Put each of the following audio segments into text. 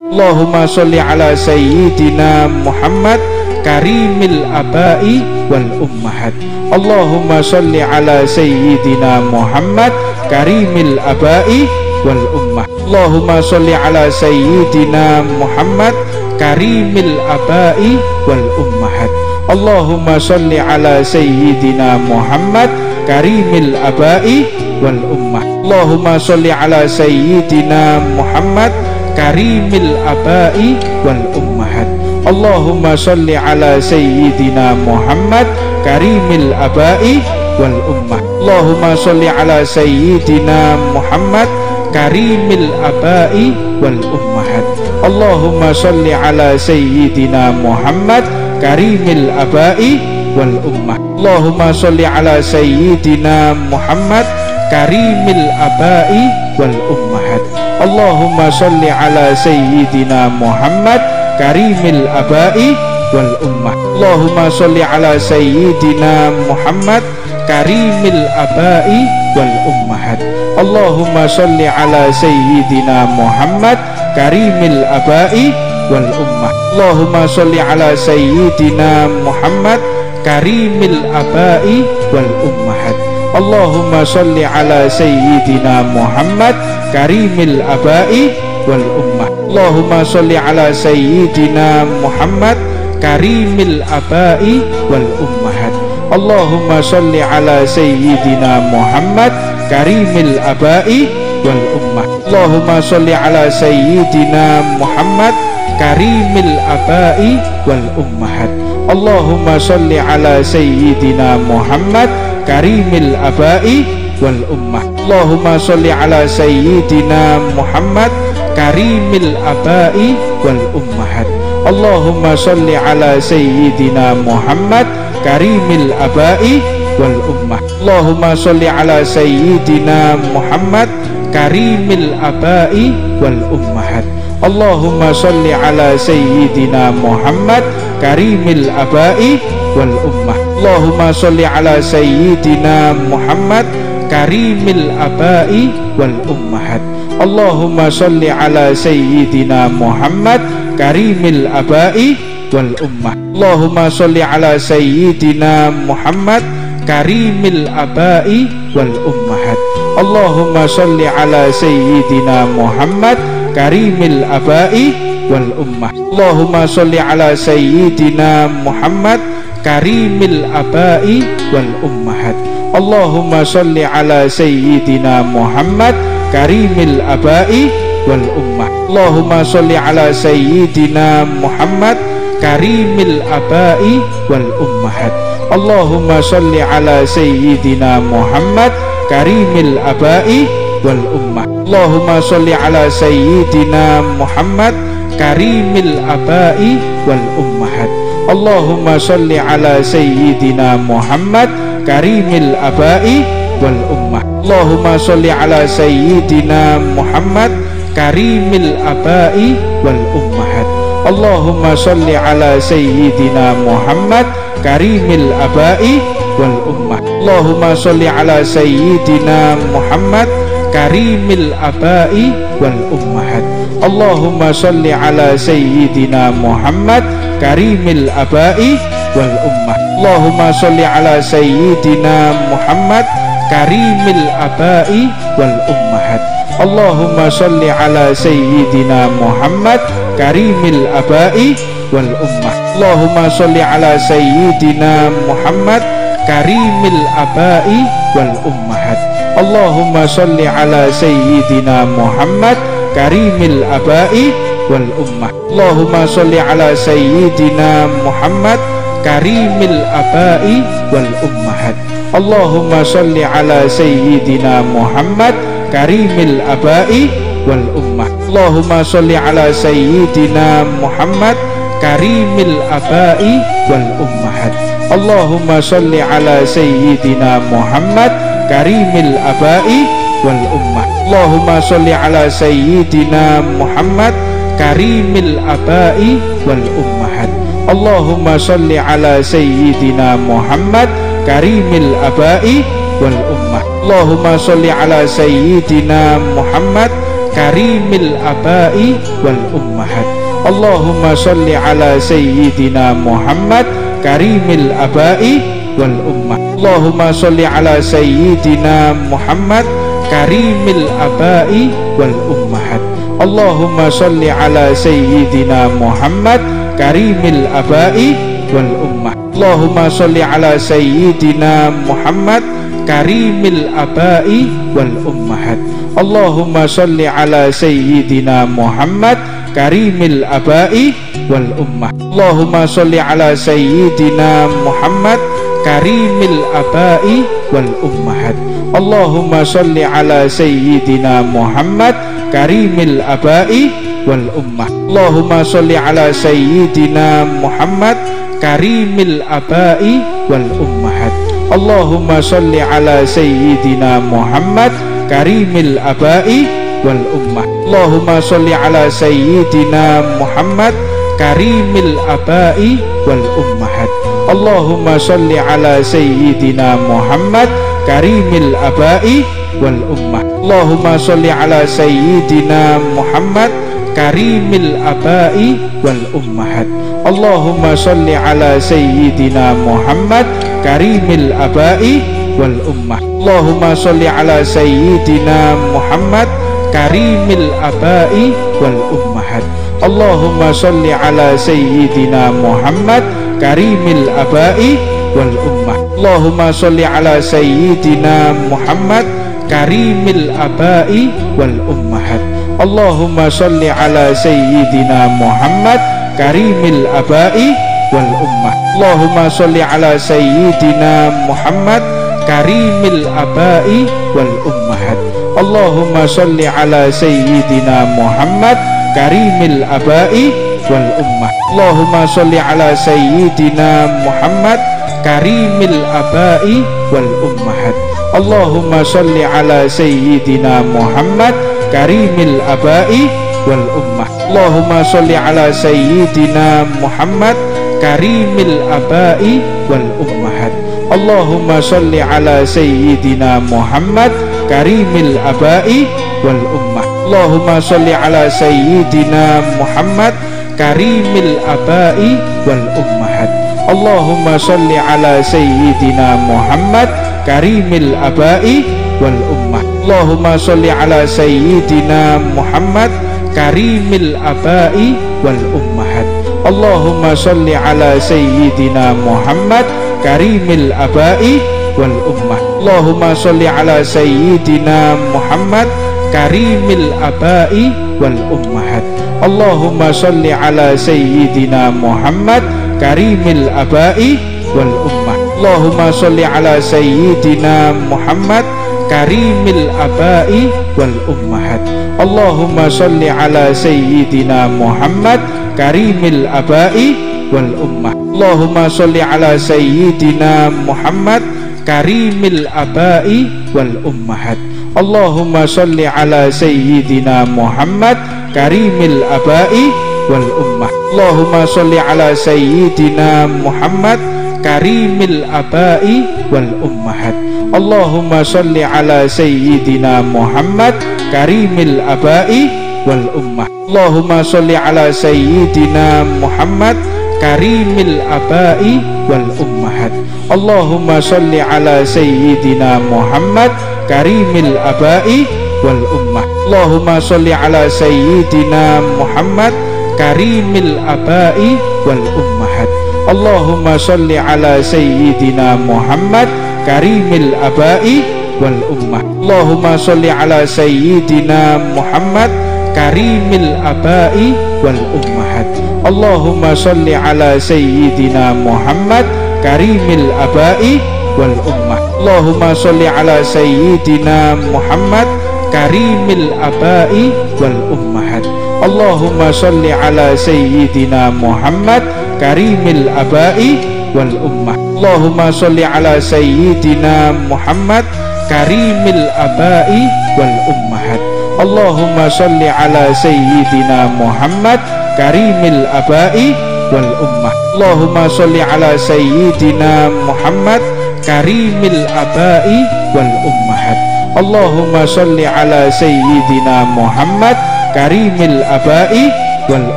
Allahumma sholli ala sayyidina Muhammad karimil abai wal ummahat. Allahumma sholli ala sayyidina Muhammad karimil abai wal ummah Allahumma sholli ala sayyidina Muhammad karimil abai wal ummahat. Allahumma sholli ala sayyidina Muhammad karimil abai wal ummah Allahumma sholli ala sayyidina Muhammad karimil abai wal ummahat. Allahumma sholli ala sayyidina Muhammad karimil abai wal ummah Allahumma sholli ala sayyidina Muhammad karimil abai wal ummahat. Allahumma sholli ala sayyidina Muhammad karimil abai wal ummah Allahumma sholli ala sayyidina Muhammad karimil abai wal ummahat Allahumma sholli ala sayyidina Muhammad karimil abai wal ummah. Allahumma sholli ala sayyidina Muhammad karimil abai wal ummahat Allahumma sholli ala sayyidina Muhammad karimil abai wal ummah. Allahumma sholli ala sayyidina Muhammad karimil abai wal ummahat Allahumma sholli ala sayyidina Muhammad karimil abai wal ummah. Allahumma sholli ala sayyidina Muhammad karimil abai wal ummahat Allahumma sholli ala sayyidina Muhammad karimil abai wal ummah. Allahumma sholli ala sayyidina Muhammad karimil abai wal ummahat Allahumma sholli ala sayyidina Muhammad karimil abai wal ummah. Allahumma sholli ala sayyidina Muhammad karimil abai wal ummahat Allahumma sholli ala sayyidina Muhammad karimil abai wal ummah. Allahumma sholli ala sayyidina Muhammad karimil abai wal ummahat Allahumma sholli ala sayyidina Muhammad karimil abai wal ummah. Allahumma sholli ala sayyidina Muhammad karimil abai wal ummahat Allahumma sholli ala sayyidina Muhammad karimil abai wal ummah. Allahumma sholli ala sayyidina Muhammad karimil abai wal ummahat Allahumma sholli ala sayyidina Muhammad karimil abai wal ummah. Allahumma sholli ala sayyidina Muhammad karimil abai wal ummahat Allahumma sholli ala sayyidina Muhammad karimil abai wal ummah. Allahumma sholli ala sayyidina Muhammad karimil abai wal ummahat Allahumma sholli ala sayyidina Muhammad karimil abai wal ummah. Allahumma sholli ala sayyidina Muhammad karimil abai wal ummahat. Allahumma sholli ala sayyidina Muhammad karimil abai wal ummah. Allahumma sholli ala sayyidina Muhammad karimil abai wal ummahat. Allahumma sholli ala sayyidina Muhammad karimil abai wal ummah. Allahumma sholli ala sayyidina Muhammad karimil abai wal ummahat. Allahumma sholli ala sayyidina Muhammad karimil abai wal ummah Allahumma sholli ala sayyidina Muhammad karimil abai wal ummahat. Allahumma sholli ala sayyidina Muhammad karimil abai wal ummah Allahumma sholli ala sayyidina Muhammad karimil abai wal ummahat Allahumma sholli ala sayyidina Muhammad karimil abai wal ummah. Allahumma sholli ala sayyidina Muhammad karimil abai wal ummahat Allahumma sholli ala sayyidina Muhammad karimil abai wal ummah. Allahumma sholli ala sayyidina Muhammad karimil abai wal ummahat Allahumma sholli ala sayyidina Muhammad karimil abai wal ummah. Allahumma sholli ala sayyidina Muhammad karimil abai wal ummahat Allahumma sholli ala sayyidina Muhammad karimil abai wal ummah. Allahumma sholli ala sayyidina Muhammad karimil abai wal ummahat Allahumma salli ala sayyidina Muhammad karimil abai wal ummah. Allahumma salli ala sayyidina Muhammad karimil abai wal ummahat. Allahumma salli ala sayyidina Muhammad karimil abai wal ummah. Allahumma salli ala sayyidina Muhammad karimil abai wal ummahat. Allahumma salli ala sayyidina Muhammad karimil abai wal ummah. Allahumma salli ala sayyidina Muhammad karimil abai wal ummahat. Allahumma salli ala sayyidina Muhammad karimil abai wal ummah Allahumma salli ala sayyidina Muhammad karimil abai wal ummahat. Allahumma salli ala sayyidina Muhammad karimil abai wal ummah Allahumma salli ala sayyidina Muhammad karimil abai wal ummahat Allahumma salli ala sayyidina Muhammad karimil abai wal ummah. Allahumma salli ala sayyidina Muhammad karimil abai wal ummahat Allahumma salli ala sayyidina Muhammad karimil abai wal ummah. Allahumma salli ala sayyidina Muhammad karimil abai wal ummahat Allahumma salli ala sayyidina Muhammad karimil abai wal ummah. Allahumma salli ala sayyidina Muhammad karimil abai wal ummahat. Allahumma salli ala sayyidina Muhammad karimil abai wal ummah. Allahumma salli ala sayyidina Muhammad karimil abai wal ummahat. Allahumma salli ala sayyidina Muhammad karimil abai wal ummah. Allahumma salli ala sayyidina Muhammad karimil abai wal ummahat Allahumma salli ala sayyidina Muhammad karimil abai wal ummah. Allahumma salli ala sayyidina Muhammad karimil abai wal ummahat Allahumma salli ala sayyidina Muhammad karimil abai wal ummah. Allahumma salli ala sayyidina Muhammad karimil abai wal ummahat. Allahumma salli ala sayyidina Muhammad karimil abai wal ummah Allahumma salli ala sayyidina Muhammad karimil abai wal ummahat. Allahumma salli ala sayyidina Muhammad karimil abai wal ummah Allahumma salli ala sayyidina Muhammad karimil abai wal ummahat Allahumma salli ala sayyidina Muhammad karimil abai wal ummah. Allahumma salli ala sayyidina Muhammad karimil abai wal ummahat Allahumma salli ala sayyidina Muhammad karimil abai wal ummah. Allahumma salli ala sayyidina Muhammad karimil abai wal ummahat Allahumma salli ala sayyidina Muhammad karimil abai wal ummah. Allahumma salli ala sayyidina Muhammad karimil abai wal ummahat. Allahumma salli ala sayyidina Muhammad karimil abai wal ummah. Allahumma salli ala sayyidina Muhammad karimil abai wal ummahat. Allahumma salli ala sayyidina Muhammad karimil abai wal ummah Allahumma salli ala sayyidina Muhammad karimil abai wal ummahat Allahumma salli ala sayyidina Muhammad karimil abai wal ummah Allahumma salli ala sayyidina Muhammad karimil abai wal ummahat Allahumma salli ala sayyidina Muhammad karimil abai wal ummah Allahumma salli ala sayyidina Muhammad karimil abai wal ummahat. Allahumma salli ala sayyidina Muhammad karimil abai wal ummah Allahumma salli ala sayyidina Muhammad karimil abai wal ummahat. Allahumma salli ala sayyidina Muhammad karimil abai wal ummah Allahumma salli ala sayyidina Muhammad karimil abai wal ummahat Allahumma salli ala sayyidina Muhammad karimil abai wal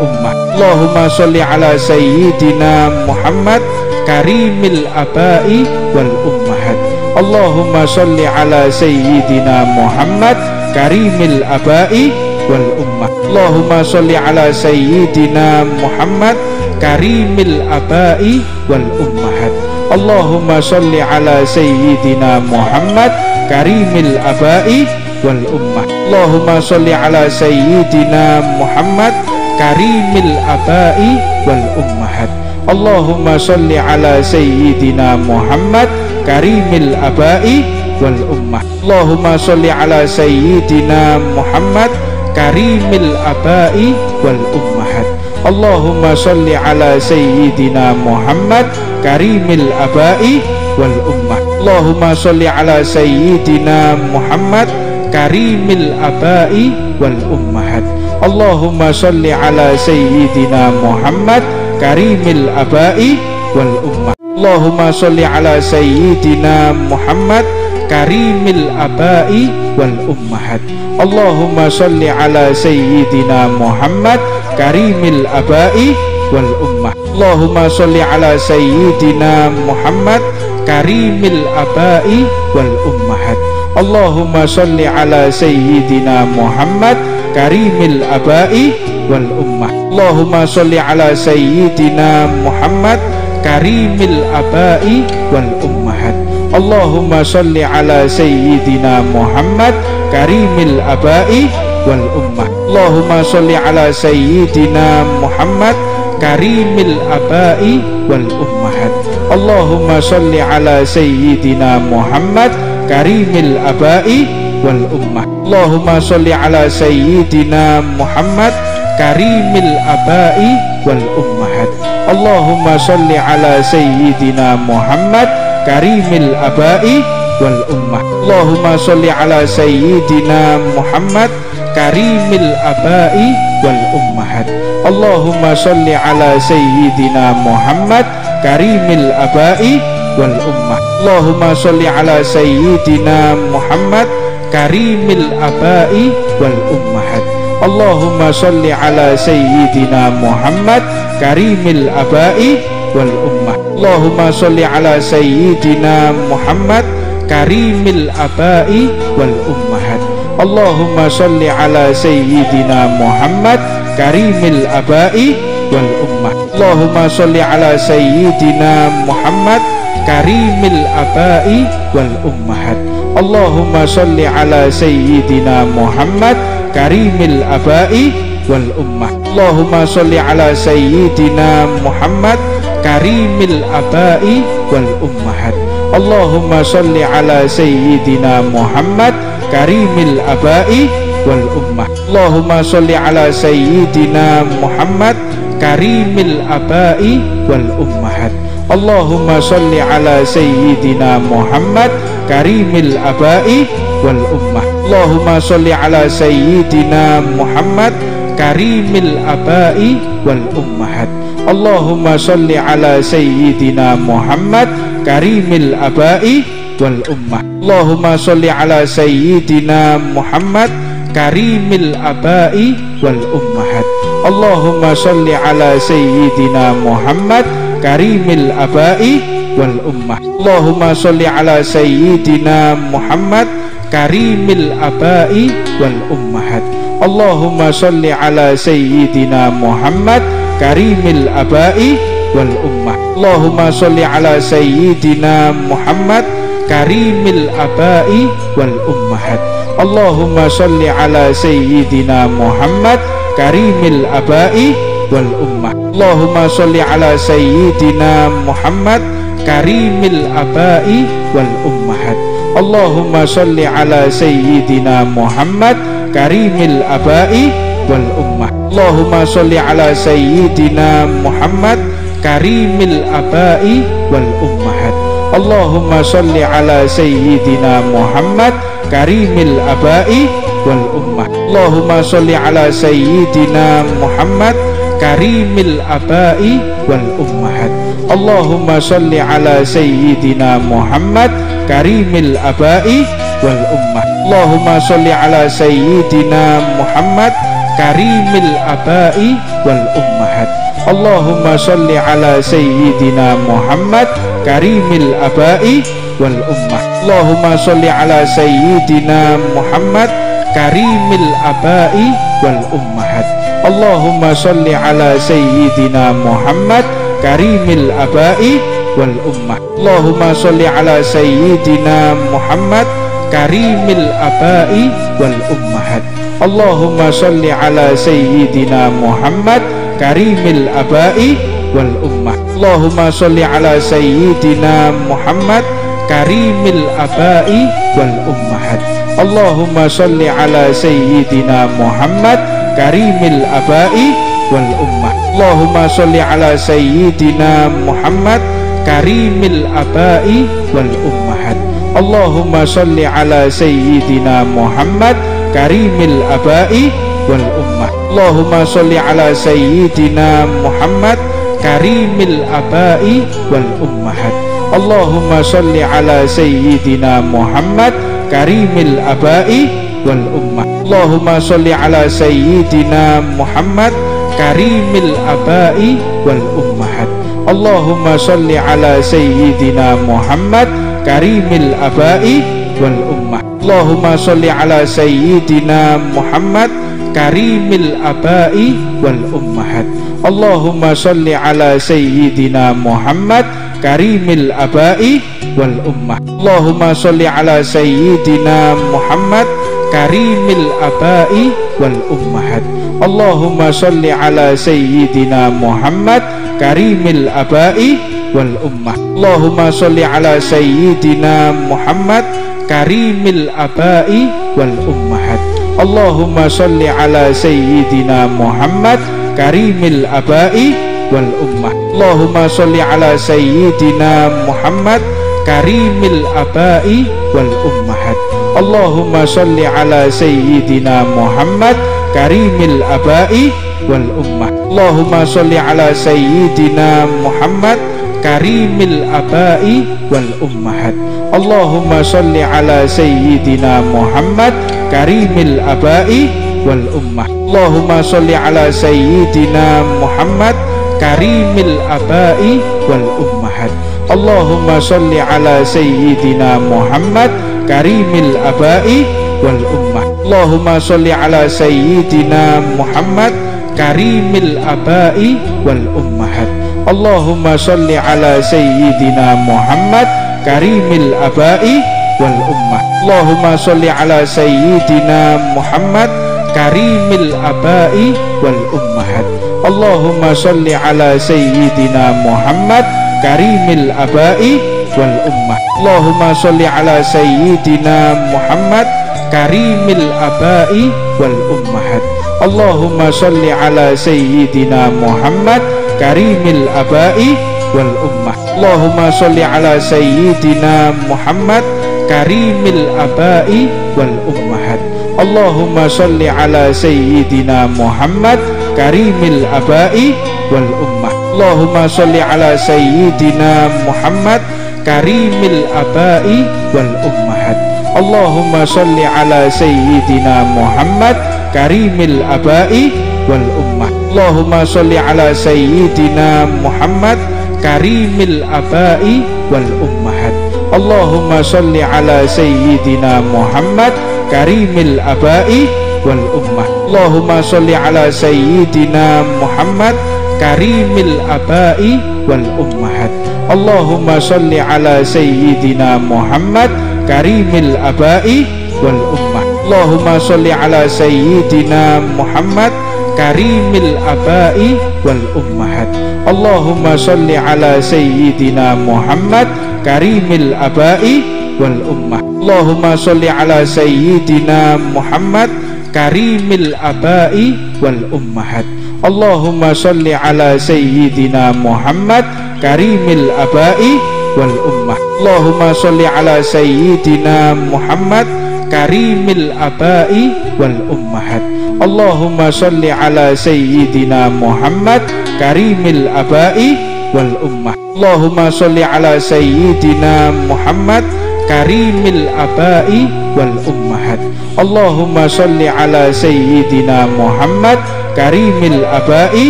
ummah. Allahumma salli ala sayyidina Muhammad karimil abai wal ummahat Allahumma salli ala sayyidina Muhammad karimil abai wal ummah. Allahumma salli ala sayyidina Muhammad karimil abai wal ummahat Allahumma salli ala sayyidina Muhammad karimil abai wal ummah. Allahumma salli ala sayyidina Muhammad karimil abai wal ummahat. Allahumma salli ala sayyidina Muhammad karimil abai wal ummah. Allahumma salli ala sayyidina Muhammad karimil abai wal ummahat. Allahumma salli ala sayyidina Muhammad karimil abai wal ummah. Allahumma salli ala sayyidina Muhammad karimil abai wal ummahat Allahumma salli ala sayyidina Muhammad karimil abai wal ummah Allahumma salli ala sayyidina Muhammad karimil abai wal ummahat Allahumma salli ala sayyidina Muhammad karimil abai wal ummah Allahumma salli ala sayyidina Muhammad karimil abai wal ummahat. Allahumma salli ala sayyidina Muhammad karimil abai wal ummah Allahumma salli ala sayyidina Muhammad karimil abai wal ummahat. Allahumma salli ala sayyidina Muhammad karimil abai wal ummah Allahumma salli ala sayyidina Muhammad karimil abai wal ummahat. Allahumma salli ala sayyidina Muhammad karimil abai wal ummah Allahumma salli ala sayyidina Muhammad karimil abai wal ummahat. Allahumma salli ala sayyidina Muhammad karimil abai wal ummah Allahumma salli ala sayyidina Muhammad karimil abai wal ummahat. Allahumma salli ala sayyidina Muhammad karimil abai wal ummah Allahumma salli ala sayyidina Muhammad karimil abai wal ummahat. Allahumma salli ala sayyidina Muhammad karimil abai wal ummah Allahumma salli ala sayyidina Muhammad karimil abai wal ummahat Allahumma salli ala sayyidina Muhammad karimil abai wal ummah. Allahumma salli ala sayyidina Muhammad karimil abai wal ummahat Allahumma salli ala sayyidina Muhammad karimil abai wal ummah. Allahumma salli ala sayyidina Muhammad karimil abai wal ummahat Allahumma salli ala sayyidina Muhammad karimil abai wal ummah. Allahumma salli ala sayyidina Muhammad karimil abai wal ummahat. Allahumma salli ala sayyidina Muhammad karimil abai wal ummah. Allahumma salli ala sayyidina Muhammad karimil abai wal ummahat. Allahumma salli ala sayyidina Muhammad karimil abai wal ummah. Allahumma salli ala sayyidina Muhammad karimil abai wal ummahat. Allahumma salli ala sayyidina Muhammad karimil abai wal ummah. Allahumma salli ala sayyidina Muhammad karimil abai wal ummahat. Allahumma salli ala sayyidina Muhammad karimil abai wal ummah. Allahumma salli ala sayyidina Muhammad karimil abai wal ummahat. Allahumma salli ala sayyidina Muhammad karimil abai wal ummah Allahumma salli ala sayyidina Muhammad karimil abai wal ummahat. Allahumma salli ala sayyidina Muhammad karimil abai wal ummah Allahumma salli ala sayyidina Muhammad karimil abai wal ummahat Allahumma salli ala sayyidina Muhammad karimil abai wal ummah. Allahumma salli ala sayyidina Muhammad karimil abai wal ummahat Allahumma salli ala sayyidina Muhammad karimil abai wal ummah. Allahumma sholli ala sayyidina Muhammad karimil abai wal ummahat Allahumma sholli ala sayyidina Muhammad karimil abai wal ummah. Allahumma sholli ala sayyidina Muhammad karimil abai wal ummahat Allahumma sholli ala sayyidina Muhammad karimil abai wal ummah. Allahumma sholli ala sayyidina Muhammad karimil abai wal ummahat Allahumma sholli ala sayyidina Muhammad karimil abai wal ummah. Allahumma sholli ala sayyidina Muhammad karimil abai wal ummahat Allahumma sholli ala sayyidina Muhammad karimil abai wal ummah. Allahumma sholli ala sayyidina Muhammad karimil abai wal ummahat Allahumma sholli ala sayyidina Muhammad karimil abai wal ummah Allahumma sholli ala sayyidina Muhammad karimil abai wal ummahat Allahumma sholli ala sayyidina Muhammad karimil abai wal ummah Allahumma sholli ala sayyidina Muhammad karimil abai wal ummahat Allahumma sholli ala sayyidina Muhammad karimil abai wal ummah Allahumma sholli ala sayyidina Muhammad karimil abai wal ummahat. Allahumma sholli ala sayyidina Muhammad karimil abai wal ummah Allahumma sholli ala sayyidina Muhammad karimil abai wal ummahat. Allahumma sholli ala sayyidina Muhammad karimil abai wal ummah Allahumma sholli ala sayyidina Muhammad karimil abai wal ummahat Allahumma sholli ala sayyidina Muhammad karimil abai wal ummah. Allahumma sholli ala sayyidina Muhammad karimil abai wal ummahat Allahumma sholli ala sayyidina Muhammad karimil abai wal ummah. Allahumma sholli ala sayyidina Muhammad karimil abai wal ummahat Allahumma sholli ala sayyidina Muhammad karimil abai wal ummah. Allahumma sholli ala sayyidina Muhammad karimil abai wal ummahat Allahumma sholli ala sayyidina Muhammad karimil abai wal ummah. Allahumma sholli ala sayyidina Muhammad karimil abai wal ummahat Allahumma sholli ala sayyidina Muhammad karimil abai wal ummah. Allahumma sholli ala sayyidina Muhammad karimil abai wal ummahat. Allahumma sholli ala sayyidina Muhammad karimil abai wal ummah. Allahumma sholli ala sayyidina Muhammad karimil abai wal ummahat. Allahumma sholli ala sayyidina Muhammad karimil abai wal ummah. Allahumma sholli ala sayyidina Muhammad karimil abai wal ummahat. Allahumma sholli ala sayyidina Muhammad karimil abai wal ummah Allahumma sholli ala sayyidina Muhammad karimil abai wal ummahat. Allahumma sholli ala sayyidina Muhammad karimil abai wal ummah Allahumma sholli ala sayyidina Muhammad karimil abai wal ummahat Allahumma sholli ala sayyidina Muhammad karimil abai wal ummah. Allahumma sholli ala sayyidina Muhammad karimil abai wal ummahat Allahumma sholli ala sayyidina Muhammad karimil abai wal ummah. Allahumma sholli ala sayyidina Muhammad karimil abai wal ummahat. Allahumma sholli ala sayyidina Muhammad karimil abai wal ummah Allahumma sholli ala sayyidina Muhammad karimil abai wal ummahat. Allahumma sholli ala sayyidina Muhammad karimil abai wal ummah Allahumma sholli ala sayyidina Muhammad karimil abai wal ummahat Allahumma sholli ala sayyidina Muhammad karimil abai wal ummah. Allahumma sholli ala sayyidina Muhammad karimil abai wal ummahat Allahumma salli ala sayyidina Muhammad karimil abai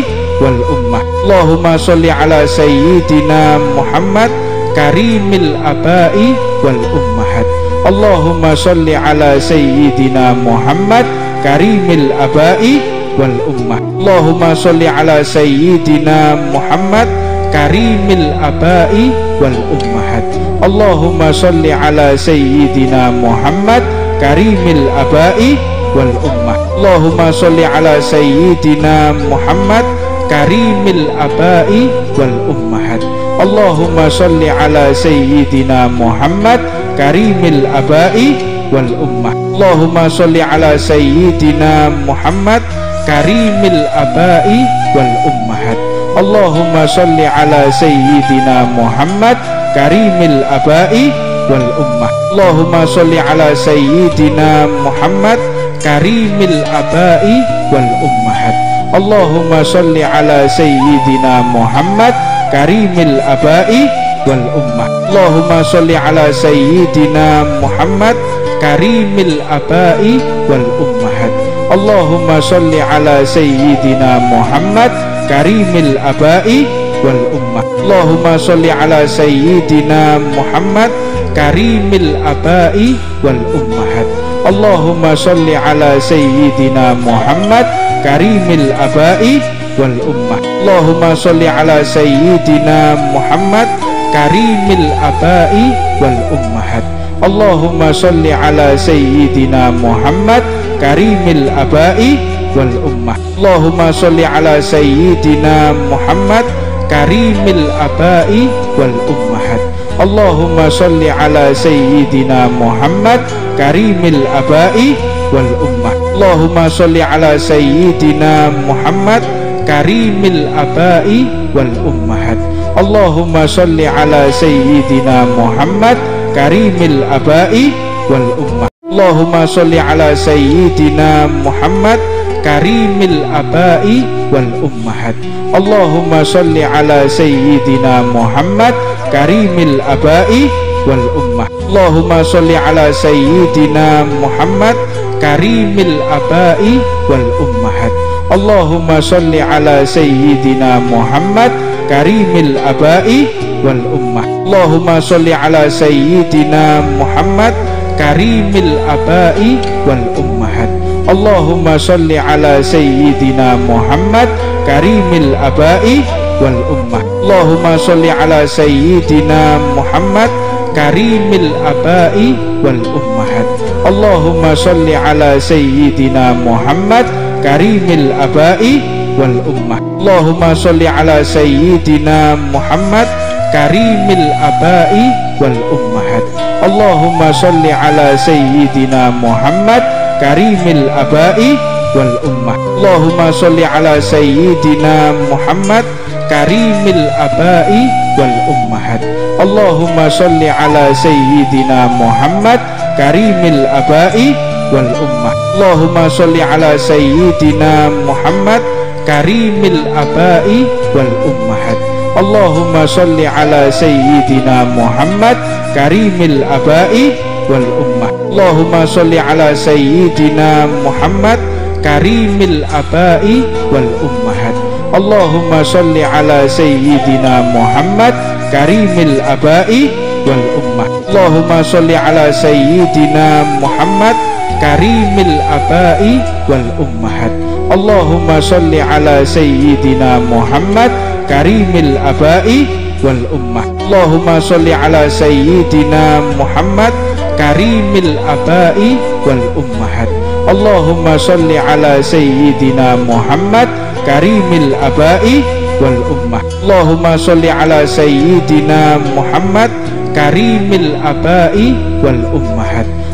wal ummah. Allahumma salli ala sayyidina Muhammad karimil abai wal ummahat Allahumma salli ala sayyidina Muhammad karimil abai wal ummah. Allahumma salli ala sayyidina Muhammad karimil abai wal ummahat. Allahumma salli ala sayyidina Muhammad karimil abai wal ummah. Allahumma salli ala sayyidina Muhammad karimil abai wal ummahat. Allahumma salli ala sayyidina Muhammad karimil abai wal ummah Allahumma salli ala sayyidina Muhammad karimil abai wal ummahat. Allahumma salli ala sayyidina Muhammad karimil abai wal ummah Allahumma salli ala sayyidina Muhammad karimil abai wal ummahat. Allahumma salli ala sayyidina Muhammad karimil abai wal ummah. Allahumma salli ala sayyidina Muhammad karimil abai wal ummahat Allahumma salli ala sayyidina Muhammad karimil abai wal ummah. Allahumma salli ala sayyidina Muhammad karimil abai wal ummahat Allahumma salli ala sayyidina Muhammad karimil abai wal ummah. Allahumma salli ala sayyidina Muhammad karimil abai wal ummahat. Allahumma salli ala sayyidina Muhammad karimil abai wal ummah Allahumma salli ala sayyidina Muhammad karimil abai wal ummahat. Allahumma salli ala sayyidina Muhammad karimil abai wal ummah Allahumma salli ala sayyidina Muhammad karimil abai wal ummahat Allahumma salli ala sayyidina Muhammad karimil abai wal ummah Allahumma salli ala sayyidina Muhammad karimil abai wal ummahat. Allahumma salli ala sayyidina Muhammad karimil abai wal ummah Allahumma salli ala sayyidina Muhammad karimil abai wal ummahat Allahumma salli ala sayyidina Muhammad karimil abai wal ummah. Allahumma salli ala sayyidina Muhammad karimil abai wal ummahat Allahumma salli ala sayyidina Muhammad karimil abai wal ummah. Allahumma salli ala sayyidina Muhammad karimil abai wal ummahat Allahumma salli ala sayyidina Muhammad karimil abai wal ummah. Allahumma salli ala sayyidina Muhammad karimil abai wal ummahat Allahumma salli ala sayyidina Muhammad karimil abai wal ummah. Allahumma salli ala sayyidina Muhammad karimil abai wal ummahat Allahumma salli ala sayyidina Muhammad karimil abai wal ummah. Allahumma salli ala sayyidina Muhammad karimil abai wal ummahat Allahumma salli ala sayyidina Muhammad karimil abai wal ummah. Allahumma salli ala sayyidina Muhammad karimil abai wal ummahat Allahumma salli ala sayyidina Muhammad karimil abai wal ummah. Allahumma salli ala sayyidina Muhammad karimil abai wal ummahat. Allahumma salli ala sayyidina Muhammad karimil abai wal ummah Allahumma salli ala sayyidina Muhammad karimil abai wal ummahat. Allahumma salli ala sayyidina Muhammad karimil abai wal ummah Allahumma salli ala sayyidina Muhammad karimil abai wal ummahat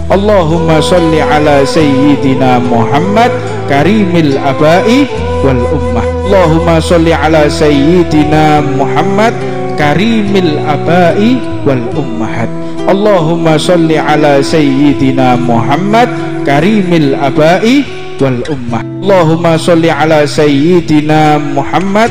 Allahumma salli ala sayyidina Muhammad karimil abai wal ummah. Allahumma salli ala sayyidina Muhammad karimil abai wal ummahat Allahumma salli ala sayyidina Muhammad karimil abai wal ummah. Allahumma salli ala sayyidina Muhammad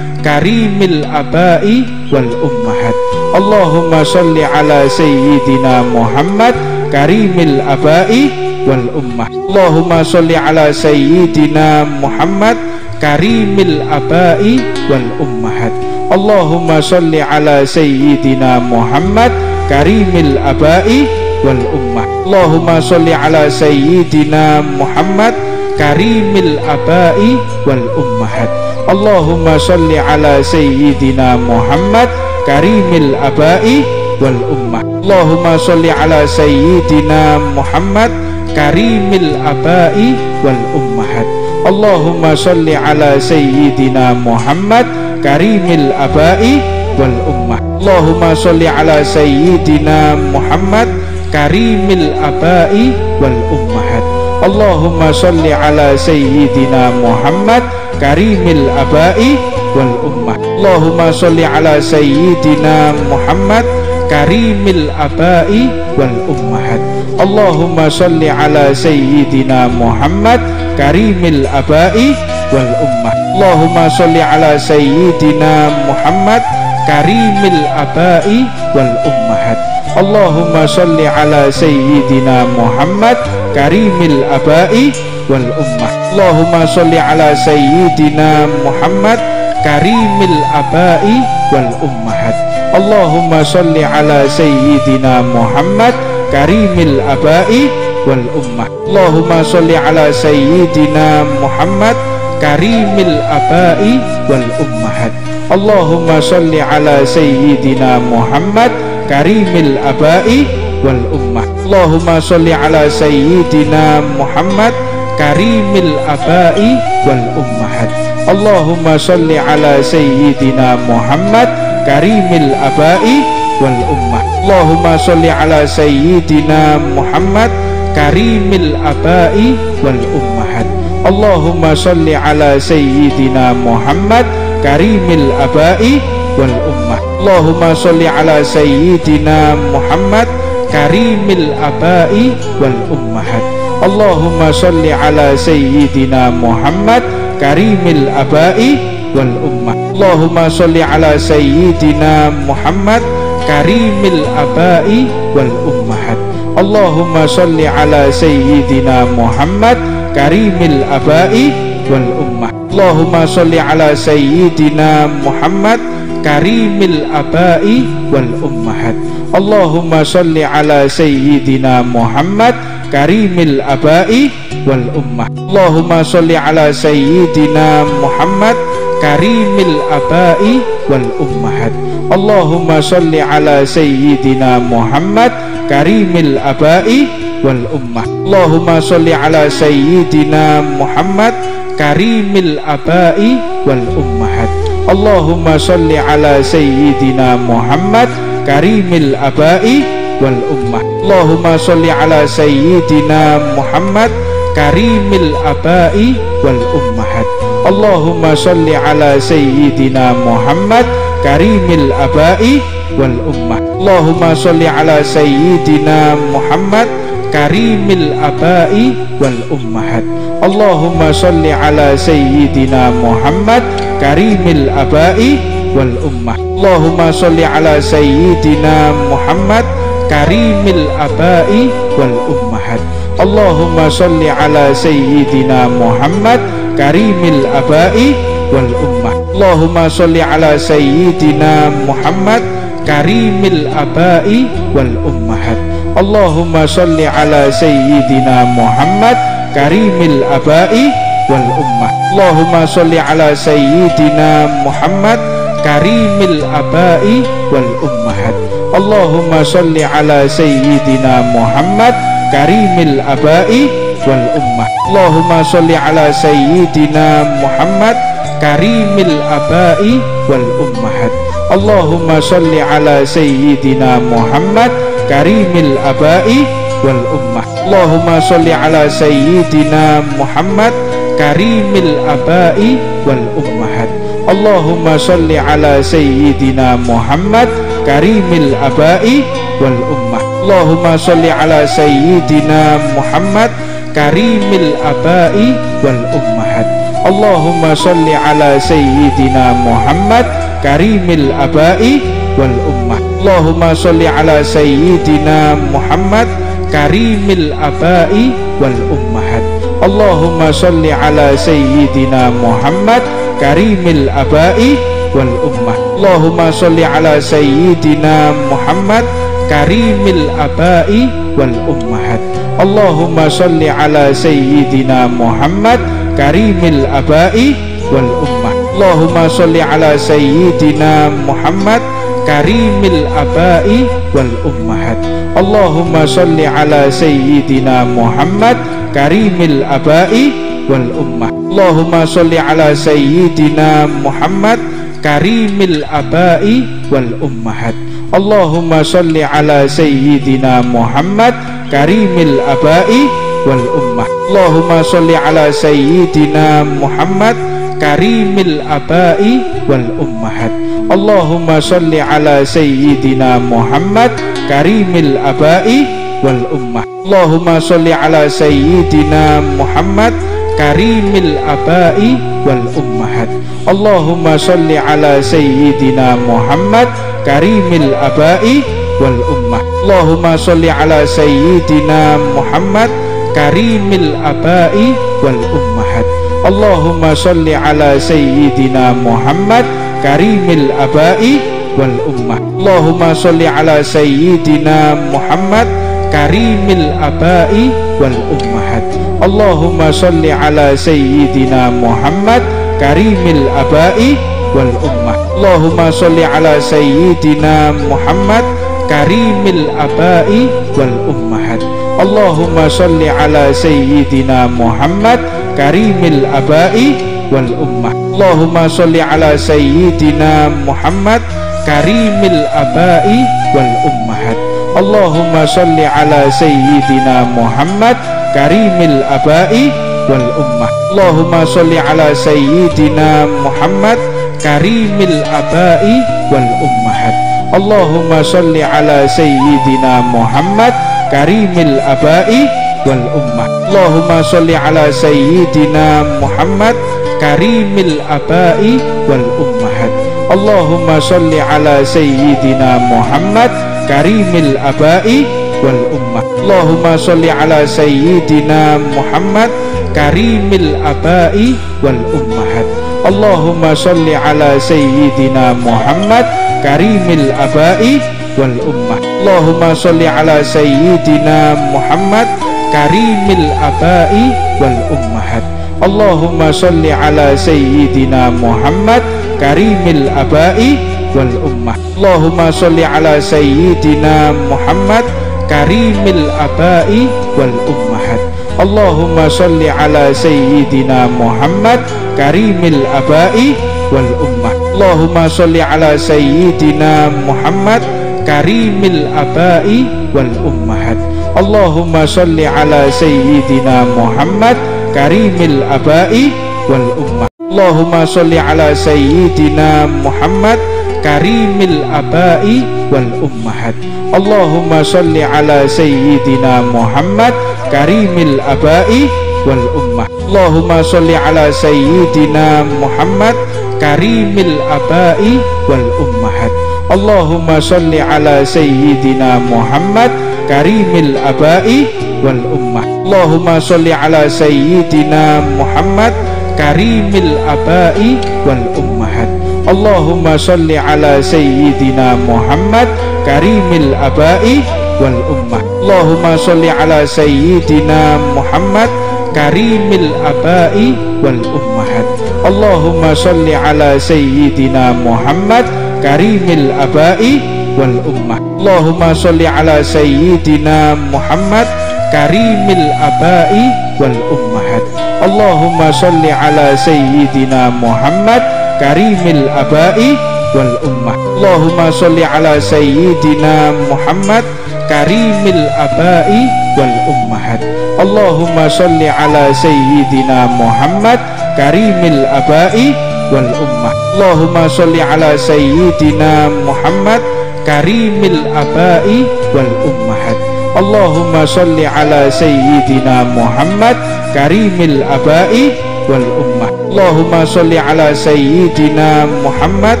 karimil abai wal ummahat. Allahumma salli ala sayyidina Muhammad karimil abai wal ummah Allahumma salli ala sayyidina Muhammad karimil abai wal ummahat. Allahumma salli ala sayyidina Muhammad karimil abai wal ummah Allahumma salli ala sayyidina Muhammad karimil abai wal ummahat Allahumma salli ala sayyidina Muhammad karimil abai wal ummah. Allahumma salli ala sayyidina Muhammad karimil abai wal ummahat Allahumma salli ala sayyidina Muhammad karimil abai wal ummah. Allahumma salli ala sayyidina Muhammad karimil abai wal ummahat Allahumma salli ala sayyidina Muhammad karimil abai wal ummah. Allahumma salli ala sayyidina Muhammad karimil abai wal ummahat Allahumma salli ala sayyidina Muhammad karimil abai wal ummah. Allahumma salli ala sayyidina Muhammad karimil abai wal ummahat Allahumma salli ala sayyidina Muhammad karimil abai wal ummah. Allahumma salli ala sayyidina Muhammad karimil abai wal ummahat Allahumma salli ala sayyidina Muhammad karimil abai wal ummah. Allahumma salli ala sayyidina Muhammad karimil abai wal ummahat Allahumma salli ala sayyidina Muhammad karimil abai wal ummah. Allahumma salli ala sayyidina Muhammad karimil abai wal ummahat Allahumma salli ala sayyidina Muhammad karimil abai wal ummah. Allahumma salli ala sayyidina Muhammad karimil abai wal ummahat Allahumma salli ala sayyidina Muhammad karimil abai wal ummah. Allahumma salli ala sayyidina Muhammad karimil abai wal ummahat Allahumma salli ala sayyidina Muhammad karimil abai wal ummah. Allahumma salli ala sayyidina Muhammad karimil abai wal ummahat Allahumma salli ala sayyidina Muhammad karimil abai wal ummah. Allahumma salli ala sayyidina Muhammad karimil abai wal ummahat. Allahumma salli ala sayyidina Muhammad karimil abai wal ummah Allahumma salli ala sayyidina Muhammad karimil abai wal ummahat. Allahumma salli ala sayyidina Muhammad karimil abai wal ummah Allahumma salli ala sayyidina Muhammad karimil abai wal ummahat Allahumma salli ala sayyidina Muhammad karimil abai wal ummah. Allahumma salli ala sayyidina Muhammad karimil abai wal ummahat Allahumma salli ala sayyidina Muhammad karimil abai wal ummah. Allahumma salli ala sayyidina Muhammad karimil abai wal ummahat. Allahumma salli ala sayyidina Muhammad karimil abai wal ummah Allahumma salli ala sayyidina Muhammad karimil abai wal ummahat. Allahumma salli ala sayyidina Muhammad karimil abai wal ummah Allahumma salli ala sayyidina Muhammad karimil abai wal ummahat Allahumma salli ala sayyidina Muhammad karimil abai wal ummah. Allahumma salli ala sayyidina Muhammad karimil abai wal ummahat Allahumma salli ala sayyidina Muhammad karimil abai wal ummah. Allahumma salli ala sayyidina Muhammad karimil abai wal ummahat Allahumma salli ala sayyidina Muhammad karimil abai wal ummah. Allahumma salli ala sayyidina Muhammad karimil abai wal ummahat Allahumma salli ala sayyidina Muhammad karimil abai wal ummah. Allahumma salli ala sayyidina Muhammad karimil abai wal ummahat Allahumma salli ala sayyidina Muhammad karimil abai wal ummah Allahumma salli ala sayyidina Muhammad karimil abai wal ummahat. Allahumma salli ala sayyidina Muhammad karimil abai wal ummah Allahumma salli ala sayyidina Muhammad karimil abai wal ummahat. Allahumma salli ala sayyidina Muhammad karimil abai wal ummah Allahumma salli ala sayyidina Muhammad karimil abai wal ummahat. Allahumma salli ala sayyidina Muhammad karimil abai wal ummah Allahumma salli ala sayyidina Muhammad karimil abai wal ummahat. Allahumma salli ala sayyidina Muhammad karimil abai wal ummah Allahumma salli ala sayyidina Muhammad karimil abai wal ummahat Allahumma salli ala sayyidina Muhammad karimil abai wal ummah. Allahumma salli ala sayyidina Muhammad karimil abai wal ummahat Allahumma salli ala sayyidina Muhammad karimil abai wal ummah. Allahumma salli ala sayyidina Muhammad karimil abai wal ummahat Allahumma salli ala sayyidina Muhammad karimil abai wal ummah Allahumma salli ala sayyidina Muhammad karimil abai wal ummahat. Allahumma salli ala sayyidina Muhammad karimil abai wal ummah Allahumma salli ala sayyidina Muhammad karimil abai wal ummahat. Allahumma salli ala sayyidina Muhammad karimil abai wal ummah. Allahumma salli ala sayyidina Muhammad karimil abai wal ummahat Allahumma salli ala sayyidina Muhammad karimil abai wal ummah. Allahumma salli ala sayyidina Muhammad karimil abai wal ummahat Allahumma salli ala sayyidina Muhammad karimil abai wal ummah. Allahumma salli ala sayyidina Muhammad karimil abai wal ummahat. Allahumma salli ala sayyidina Muhammad karimil abai wal ummah. Allahumma salli ala sayyidina Muhammad karimil abai wal ummahat. Allahumma salli ala sayyidina Muhammad karimil abai wal ummah. Allahumma salli ala sayyidina Muhammad karimil abai wal ummahat. Allahumma salli ala sayyidina Muhammad karimil abai wal ummah Allahumma salli ala sayyidina Muhammad karimil abai wal ummahat. Allahumma salli ala sayyidina Muhammad karimil abai wal ummah Allahumma salli ala sayyidina Muhammad karimil abai wal ummahat Allahumma salli ala sayyidina Muhammad karimil abai wal ummah Allahumma salli ala sayyidina Muhammad karimil abai wal ummahat. Allahumma salli ala sayyidina Muhammad karimil abai wal ummah Allahumma salli ala sayyidina Muhammad karimil abai wal ummahat. Allahumma salli ala sayyidina Muhammad karimil abai wal ummah. Allahumma salli ala sayyidina Muhammad karimil abai wal ummahat. Allahumma salli ala sayyidina Muhammad karimil abai wal ummah. Allahumma salli ala sayyidina Muhammad karimil abai wal ummahat. Allahumma salli ala sayyidina Muhammad karimil abai wal ummah. Allahumma salli ala sayyidina Muhammad karimil abai wal ummahat Allahumma salli ala sayyidina Muhammad karimil abai wal ummah. Allahumma salli ala sayyidina Muhammad karimil abai wal ummahat Allahumma salli ala sayyidina Muhammad karimil abai wal ummah. Allahumma salli ala sayyidina Muhammad karimil abai wal ummahat. Allahumma salli ala sayyidina Muhammad karimil abai wal ummah Allahumma sholli ala sayyidina Muhammad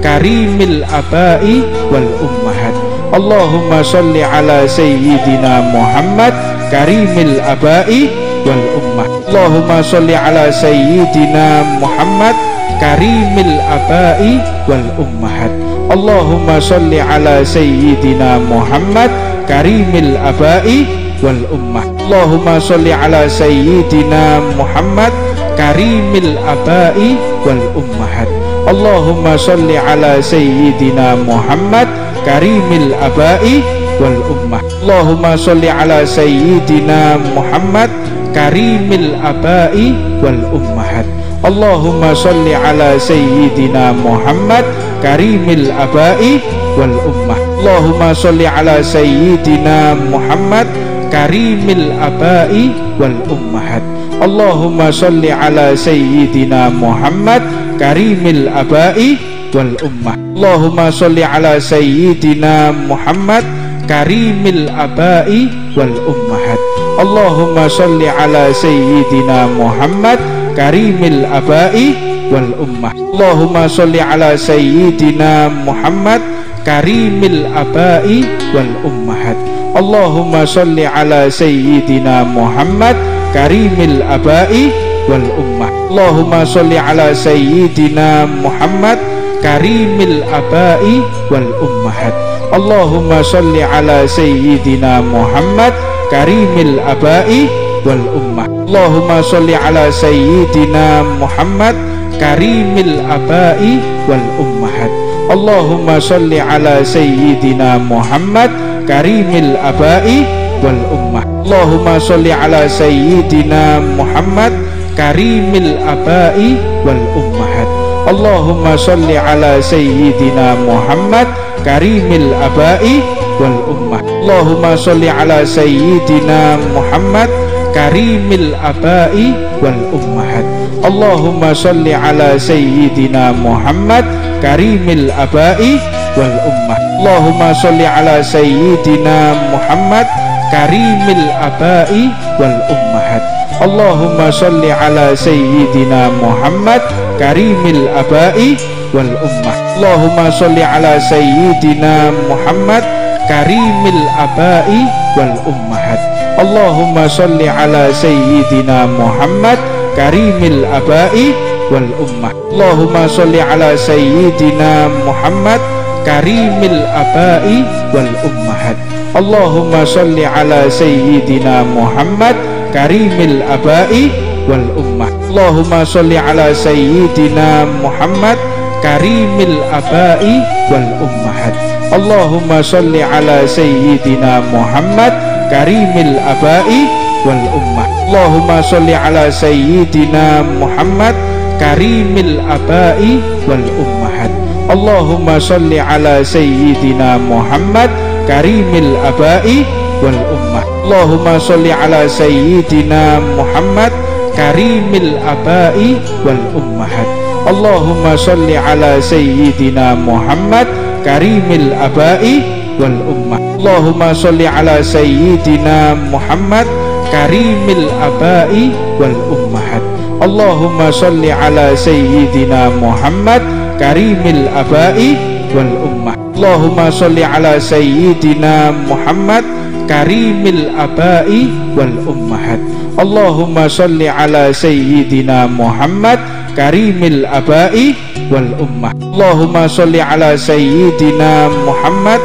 karimil abai wal ummahat. Allahumma sholli ala sayyidina Muhammad karimil abai wal ummah Allahumma sholli ala sayyidina Muhammad karimil abai wal ummahat Allahumma sholli ala sayyidina Muhammad karimil abai wal ummah. Allahumma sholli ala sayyidina Muhammad karimil abai wal ummahat Allahumma sholli ala sayyidina Muhammad karimil abai wal ummah. Allahumma sholli ala sayyidina Muhammad karimil abai wal ummahat Allahumma sholli ala sayyidina Muhammad karimil abai wal ummah. Allahumma sholli ala sayyidina Muhammad karimil abai wal ummahat. Allahumma salli ala sayyidina Muhammad karimil abai wal ummah. Allahumma salli ala sayyidina Muhammad karimil abai wal ummahat. Allahumma salli ala sayyidina Muhammad karimil abai wal ummah. Allahumma salli ala sayyidina Muhammad karimil abai wal ummahat. Allahumma salli ala sayyidina Muhammad karimil abai wal ummah. Allahumma sholli ala sayyidina Muhammad karimil abai wal ummahat. Allahumma sholli ala sayyidina Muhammad karimil abai wal ummah. Allahumma sholli ala sayyidina Muhammad karimil abai wal ummahat. Allahumma sholli ala sayyidina Muhammad karimil abai wal ummah Allahumma sholli ala sayyidina Muhammad karimil abai wal ummahat. Allahumma sholli ala sayyidina Muhammad karimil abai wal ummah Allahumma sholli ala sayyidina Muhammad karimil abai wal ummahat Allahumma sholli ala sayyidina Muhammad karimil abai wal ummah. Allahumma sholli ala sayyidina Muhammad karimil abai wal ummahat Allahumma salli ala sayyidina Muhammad karimil abai wal ummah. Allahumma salli ala sayyidina Muhammad karimil abai wal ummahat Allahumma salli ala sayyidina Muhammad karimil abai wal ummah. Allahumma salli ala sayyidina Muhammad karimil abai wal ummahat. Allahumma salli ala sayyidina Muhammad karimil abai wal ummah. Allahumma salli ala sayyidina Muhammad karimil abai wal ummahat. Allahumma salli ala sayyidina Muhammad karimil abai wal ummah. Allahumma salli ala sayyidina Muhammad karimil abai wal ummahat Allahumma salli ala sayyidina Muhammad karimil abai wal ummah. Allahumma salli ala sayyidina Muhammad karimil abai wal ummahat Allahumma salli ala sayyidina Muhammad karimil abai wal ummah. Allahumma salli ala sayyidina Muhammad karimil abai wal ummahat. Allahumma salli ala sayyidina Muhammad karimil abai wal ummah Allahumma salli ala sayyidina Muhammad karimil abai wal ummahat. Allahumma salli ala sayyidina Muhammad karimil abai wal ummah Allahumma salli ala sayyidina Muhammad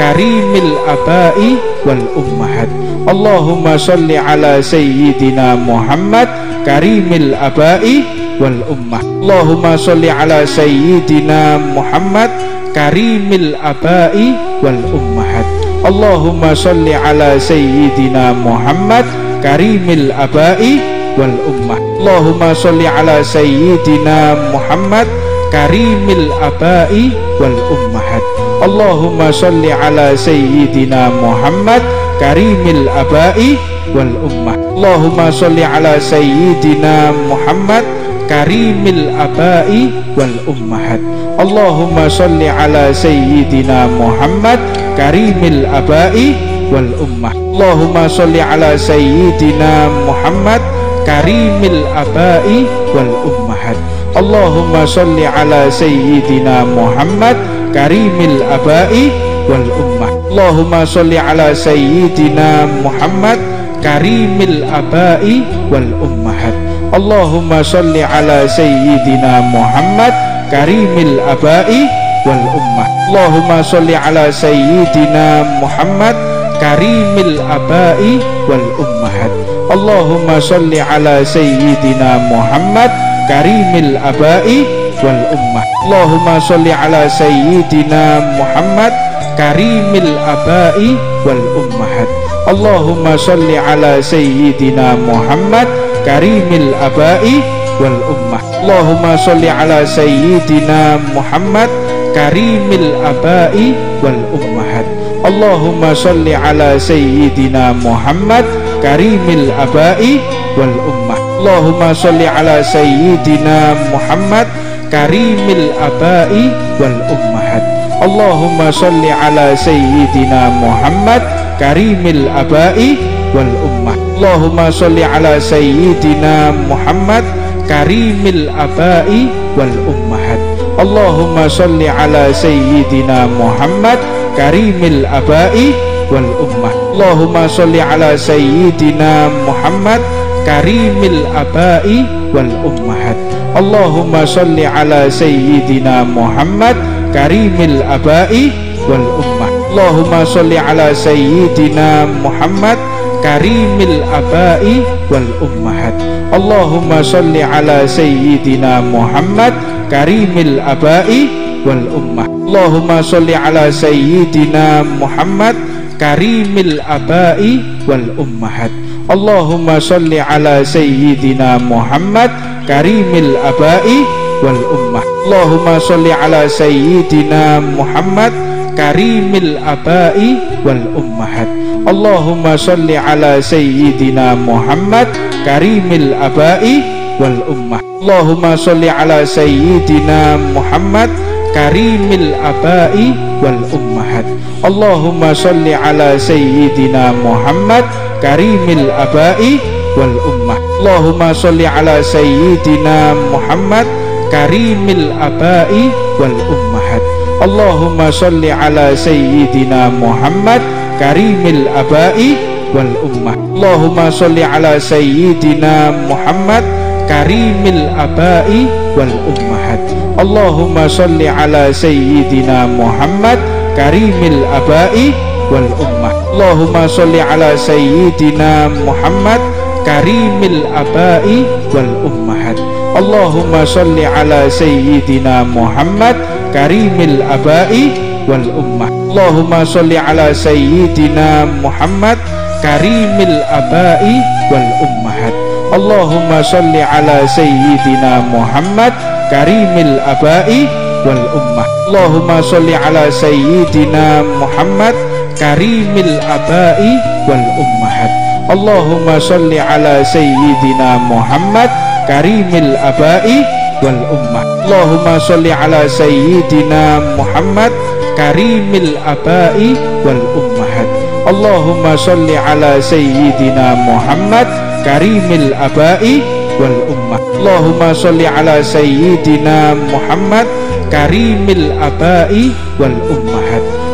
karimil abai wal ummahat. Allahumma salli ala sayyidina Muhammad karimil abai wal ummah Allahumma salli ala sayyidina Muhammad karimil abai wal ummahat. Allahumma salli ala sayyidina Muhammad karimil abai wal ummah Allahumma salli ala sayyidina Muhammad karimil abai wal ummahat Allahumma salli ala sayyidina Muhammad karimil abai wal ummah. Allahumma salli ala sayyidina Muhammad karimil abai wal ummahat Allahumma salli ala sayyidina Muhammad karimil abai wal ummah. Allahumma salli ala sayyidina Muhammad karimil abai wal ummahat Allahumma salli ala sayyidina Muhammad karimil abai wal ummah. Allahumma salli ala sayyidina Muhammad karimil abai wal ummahat Allahumma salli ala sayyidina Muhammad karimil abai wal ummah. Allahumma salli ala sayyidina Muhammad karimil abai wal ummahat Allahumma salli ala sayyidina Muhammad karimil abai wal ummah. Allahumma salli ala sayyidina Muhammad karimil abai wal ummahat Allahumma salli ala sayyidina Muhammad karimil abai wal ummah. Allahumma salli ala sayyidina Muhammad karimil abai wal ummahat Allahumma salli ala sayyidina Muhammad karimil abai wal ummah. Allahumma salli ala sayyidina Muhammad karimil abai wal ummahat. Allahumma salli ala sayyidina Muhammad karimil abai wal ummah Allahumma salli ala sayyidina Muhammad karimil abai wal ummahat. Allahumma salli ala sayyidina Muhammad karimil abai wal ummah Allahumma salli ala sayyidina Muhammad karimil abai wal ummahat. Allahumma salli ala sayyidina Muhammad karimil abai wal ummah Allahumma salli ala sayyidina Muhammad karimil abai wal ummahat. Allahumma salli ala sayyidina Muhammad karimil abai wal ummah Allahumma salli ala sayyidina Muhammad karimil abai wal ummahat Allahumma salli ala sayyidina Muhammad karimil abai wal ummah. Allahumma salli ala sayyidina Muhammad karimil abai wal ummahat Allahumma salli ala sayyidina Muhammad karimil abai wal ummah. Allahumma salli ala sayyidina Muhammad karimil abai wal ummahat Allahumma salli ala sayyidina Muhammad karimil abai wal ummah. Allahumma salli ala sayyidina Muhammad karimil abai wal ummahat Allahumma salli ala sayyidina Muhammad karimil abai wal ummah. Allahumma salli ala sayyidina Muhammad karimil abai wal ummahat Allahumma salli ala sayyidina Muhammad karimil abai wal ummah. Allahumma salli ala sayyidina Muhammad karimil abai wal ummahat. Allahumma salli ala sayyidina Muhammad karimil abai wal ummah. Allahumma salli ala sayyidina Muhammad karimil abai wal ummahat. Allahumma salli ala sayyidina Muhammad karimil abai wal ummah. Allahumma salli ala sayyidina Muhammad karimil abai wal ummahat. Allahumma salli ala sayyidina Muhammad karimil abai wal ummah Allahumma salli ala sayyidina Muhammad karimil abai wal ummahat. Allahumma salli ala sayyidina Muhammad karimil abai wal ummah Allahumma salli ala sayyidina Muhammad karimil abai wal ummahat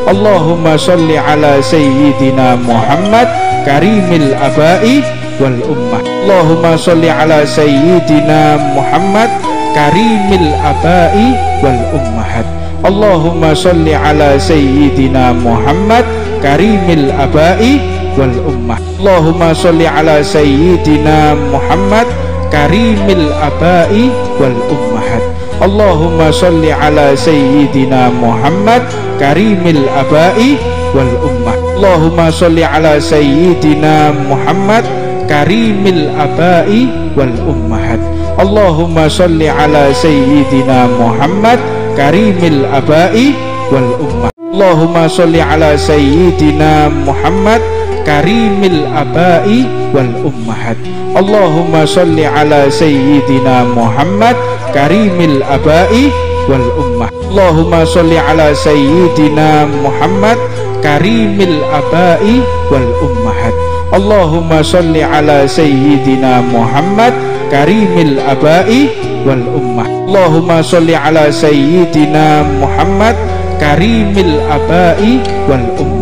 Allahumma salli ala sayyidina Muhammad karimil abai wal ummah. Allahumma salli ala sayyidina Muhammad karimil abai wal ummahat Allahumma salli ala sayyidina Muhammad karimil abai wal ummah. Allahumma salli ala sayyidina Muhammad karimil abai wal ummahat. Allahumma salli ala sayyidina Muhammad karimil abai wal ummah Allahumma salli ala sayyidina Muhammad karimil abai wal ummahat. Allahumma salli ala sayyidina Muhammad karimil abai wal ummah Allahumma salli ala sayyidina Muhammad karimil abai wal ummahat. Allahumma salli ala sayyidina Muhammad karimil abai wal ummah. Allahumma salli ala sayyidina Muhammad karimil abai wal ummahat. Allahumma salli ala sayyidina Muhammad karimil abai wal ummah. Allahumma salli ala sayyidina Muhammad karimil abai wal ummahat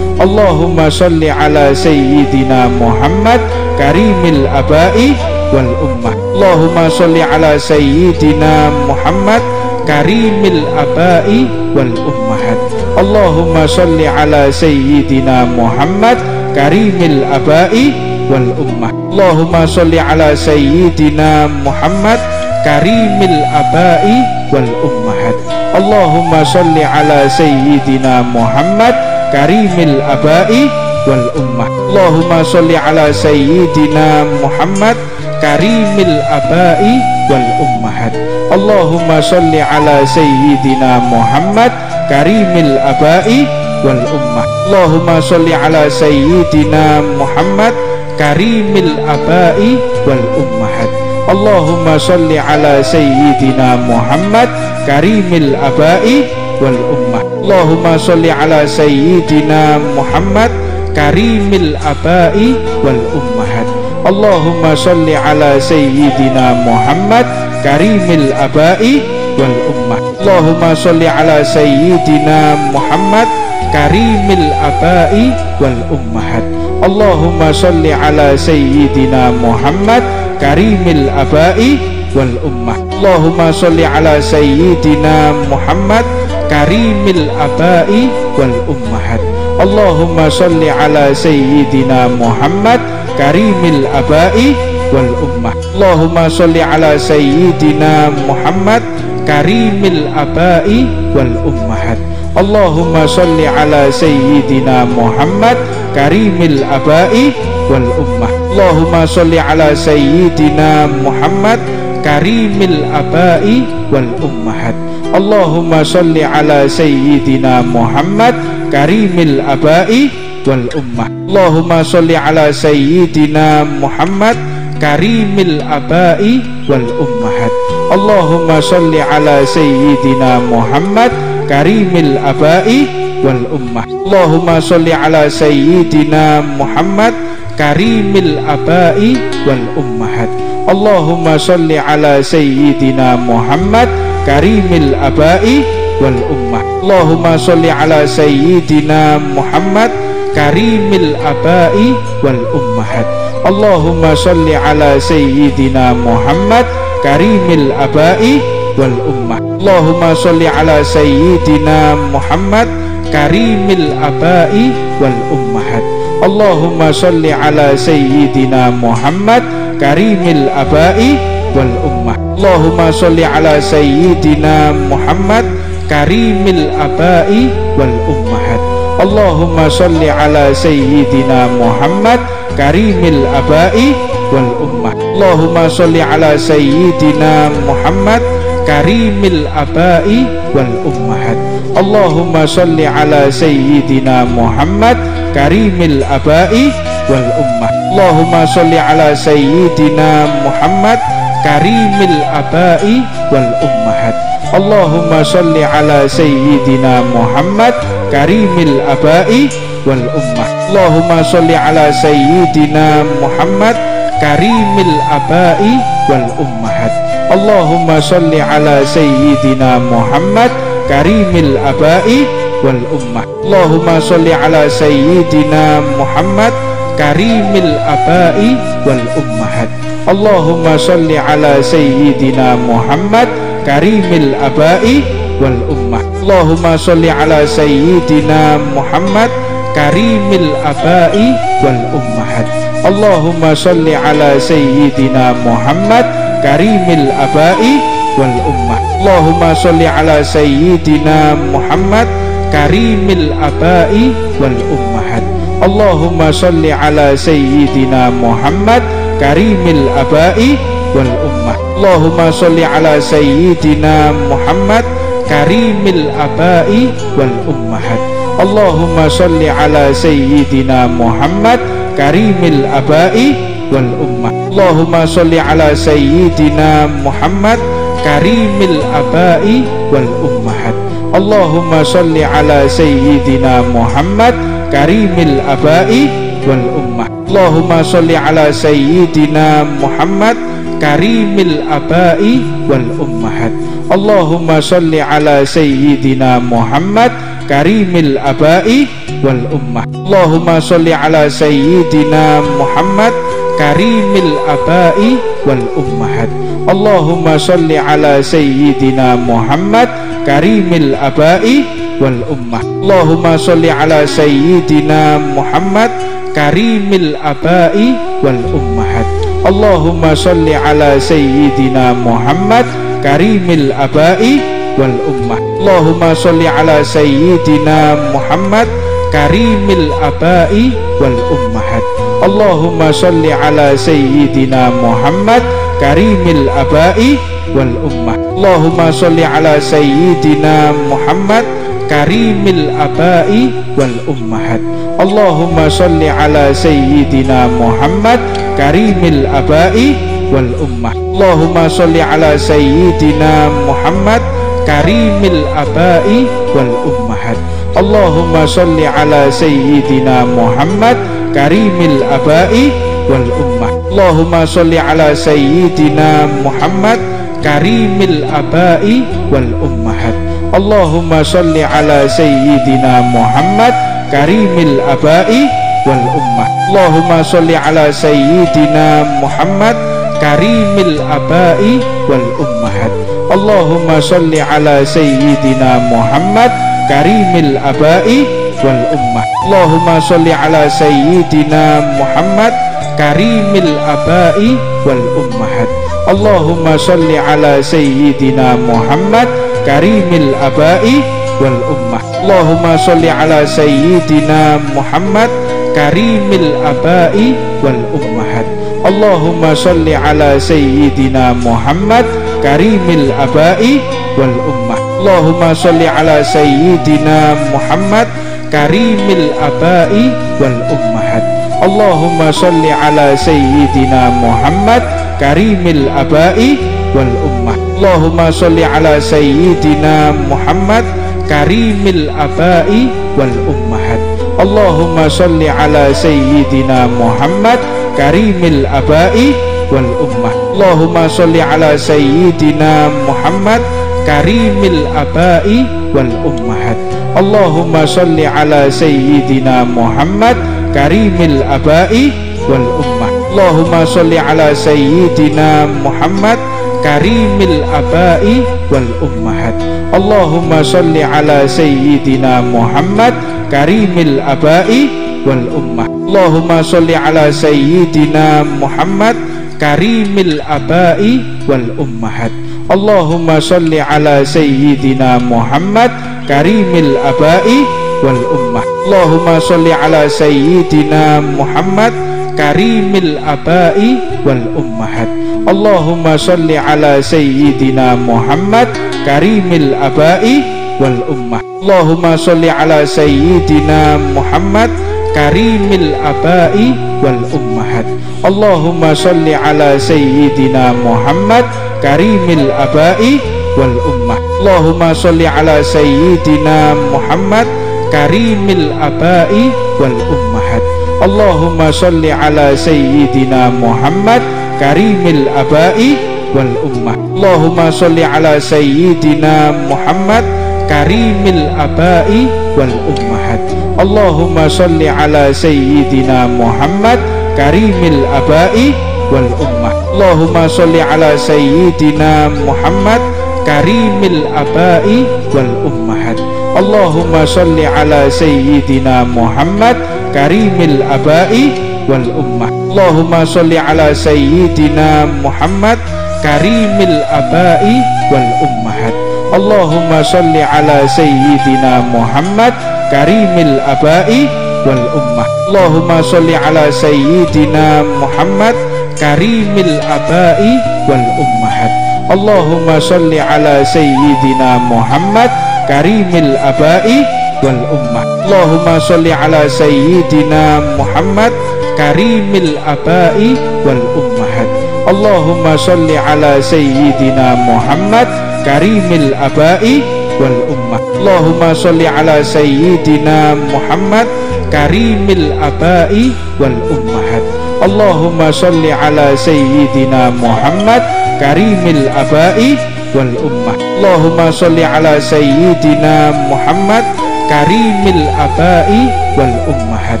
Allahumma salli ala sayyidina Muhammad karimil abai wal ummah. Allahumma salli ala sayyidina Muhammad karimil abai wal ummahat Allahumma salli ala sayyidina Muhammad karimil abai wal ummah. Allahumma salli ala sayyidina Muhammad karimil abai wal ummahat Allahumma salli ala sayyidina Muhammad karimil abai wal ummah. Allahumma salli ala sayyidina Muhammad karimil abai wal ummahat Allahumma salli ala sayyidina Muhammad karimil abai wal ummah. Allahumma salli ala sayyidina Muhammad karimil abai wal ummahat Allahumma salli ala sayyidina Muhammad karimil abai wal ummah Allahumma salli ala sayyidina Muhammad karimil abai wal ummahat. Allahumma salli ala sayyidina Muhammad karimil abai wal ummah Allahumma salli ala sayyidina Muhammad karimil abai wal ummahat. Allahumma salli ala sayyidina Muhammad karimil abai wal ummah Allahumma salli ala sayyidina Muhammad karimil abai wal ummahat. Allahumma salli ala sayyidina Muhammad karimil abai wal ummah Allahumma salli ala sayyidina Muhammad karimil abai wal ummahat. Allahumma salli ala sayyidina Muhammad karimil abai wal ummah Allahumma salli ala sayyidina Muhammad karimil abai wal ummahat Allahumma salli ala sayyidina Muhammad karimil abai wal ummah. Allahumma salli ala sayyidina Muhammad karimil abai wal ummahat Allahumma salli ala sayyidina Muhammad karimil abai wal ummah. Allahumma salli ala sayyidina Muhammad karimil abai wal ummahat Allahumma salli ala sayyidina Muhammad karimil abai wal ummah. Allahumma salli ala sayyidina Muhammad karimil abai wal ummahat. Allahumma salli ala sayyidina Muhammad karimil abai wal ummah. Allahumma salli ala sayyidina Muhammad karimil abai wal ummahat. Allahumma salli ala sayyidina Muhammad karimil abai wal ummah Allahumma salli ala sayyidina Muhammad karimil abai wal ummahat. Allahumma salli ala sayyidina Muhammad karimil abai wal ummah Allahumma salli ala sayyidina Muhammad karimil abai wal ummahat. Allahumma salli ala sayyidina Muhammad karimil abai wal ummah Allahumma salli ala sayyidina Muhammad karimil abai wal ummahat. Allahumma salli ala sayyidina Muhammad karimil abai wal ummah Allahumma salli ala sayyidina Muhammad karimil abai wal ummahat. Allahumma salli ala sayyidina Muhammad karimil abai wal ummah Allahumma salli ala sayyidina Muhammad karimil abai wal ummahat Allahumma salli ala sayyidina Muhammad karimil abai wal ummah. Allahumma salli ala sayyidina Muhammad karimil abai wal ummahat Allahumma salli ala sayyidina Muhammad karimil abai wal ummah. Allahumma salli ala sayyidina Muhammad karimil abai wal ummahat Allahumma salli ala sayyidina Muhammad karimil abai wal ummah. Allahumma salli ala sayyidina Muhammad karimil abai wal ummahat Allahumma salli ala sayyidina Muhammad karimil abai wal ummah. Allahumma salli ala sayyidina Muhammad karimil abai wal ummahat Allahumma salli ala sayyidina Muhammad karimil abai wal ummah Allahumma sholli ala sayyidina Muhammad karimil abai wal ummahat. Allahumma sholli ala sayyidina Muhammad karimil abai wal ummah Allahumma sholli ala sayyidina Muhammad karimil abai wal ummahat. Allahumma sholli ala sayyidina Muhammad karimil abai wal ummah Allahumma sholli ala sayyidina Muhammad karimil abai wal ummahat. Allahumma sholli ala sayyidina Muhammad karimil abai wal ummah Allahumma sholli ala sayyidina Muhammad karimil abai wal ummahat. Allahumma sholli ala sayyidina Muhammad karimil abai wal ummah Allahumma sholli ala sayyidina Muhammad karimil abai wal ummahat Allahumma sholli ala sayyidina Muhammad karimil abai wal ummah. Allahumma sholli ala sayyidina Muhammad karimil abai wal ummahat Allahumma sholli ala sayyidina Muhammad karimil abai wal ummah. Allahumma sholli ala sayyidina Muhammad karimil abai wal ummahat Allahumma sholli ala sayyidina Muhammad karimil abai wal ummah. Allahumma sholli ala sayyidina Muhammad karimil abai wal ummahat Allahumma sholli ala sayyidina Muhammad karimil abai wal ummah. Allahumma sholli ala sayyidina Muhammad karimil abai wal ummahat Allahumma sholli ala sayyidina Muhammad karimil abai wal ummah. Allahumma sholli ala sayyidina Muhammad karimil abai wal ummahat. Allahumma sholli ala sayyidina Muhammad karimil abai wal ummah. Allahumma sholli ala sayyidina Muhammad karimil abai wal ummahat. Allahumma sholli ala sayyidina Muhammad karimil abai wal ummah. Allahumma sholli ala sayyidina Muhammad karimil abai wal ummahat. Allahumma sholli ala sayyidina Muhammad karimil abai wal ummah Allahumma sholli ala sayyidina Muhammad karimil abai wal ummahat. Allahumma sholli ala sayyidina Muhammad karimil abai wal ummah Allahumma sholli ala sayyidina Muhammad karimil abai wal ummahat. Allahumma sholli ala sayyidina Muhammad karimil abai wal ummah Allahumma sholli ala sayyidina Muhammad karimil abai wal ummahat. Allahumma sholli ala sayyidina Muhammad karimil abai wal ummah Allahumma sholli ala sayyidina Muhammad karimil abai wal ummahat Allahumma sholli ala sayyidina Muhammad karimil abai wal ummah. Allahumma sholli ala sayyidina Muhammad karimil abai wal ummahat Allahumma sholli ala sayyidina Muhammad karimil abai wal ummah. Allahumma sholli ala sayyidina Muhammad karimil abai wal ummahat Allahumma sholli ala sayyidina Muhammad karimil abai wal ummah. Allahumma sholli ala sayyidina Muhammad karimil abai wal ummahat Allahumma sholli ala sayyidina Muhammad karimil abai wal ummah. Allahumma sholli ala sayyidina Muhammad karimil abai wal ummahat Allahumma sholli ala sayyidina Muhammad karimil abai wal ummah Allahumma sholli ala sayyidina Muhammad karimil abai wal ummahat. Allahumma sholli ala sayyidina Muhammad karimil abai wal ummah Allahumma sholli ala sayyidina Muhammad karimil abai wal ummahat. Allahumma sholli ala sayyidina Muhammad karimil abai wal ummah. Allahumma sholli ala sayyidina Muhammad karimil abai wal ummahat. Allahumma sholli ala sayyidina Muhammad karimil abai wal ummah Allahumma sholli ala sayyidina Muhammad karimil abai wal ummahat. Allahumma salli ala sayyidina Muhammad karimil abai wal ummah Allahumma salli ala sayyidina Muhammad karimil abai wal ummahat.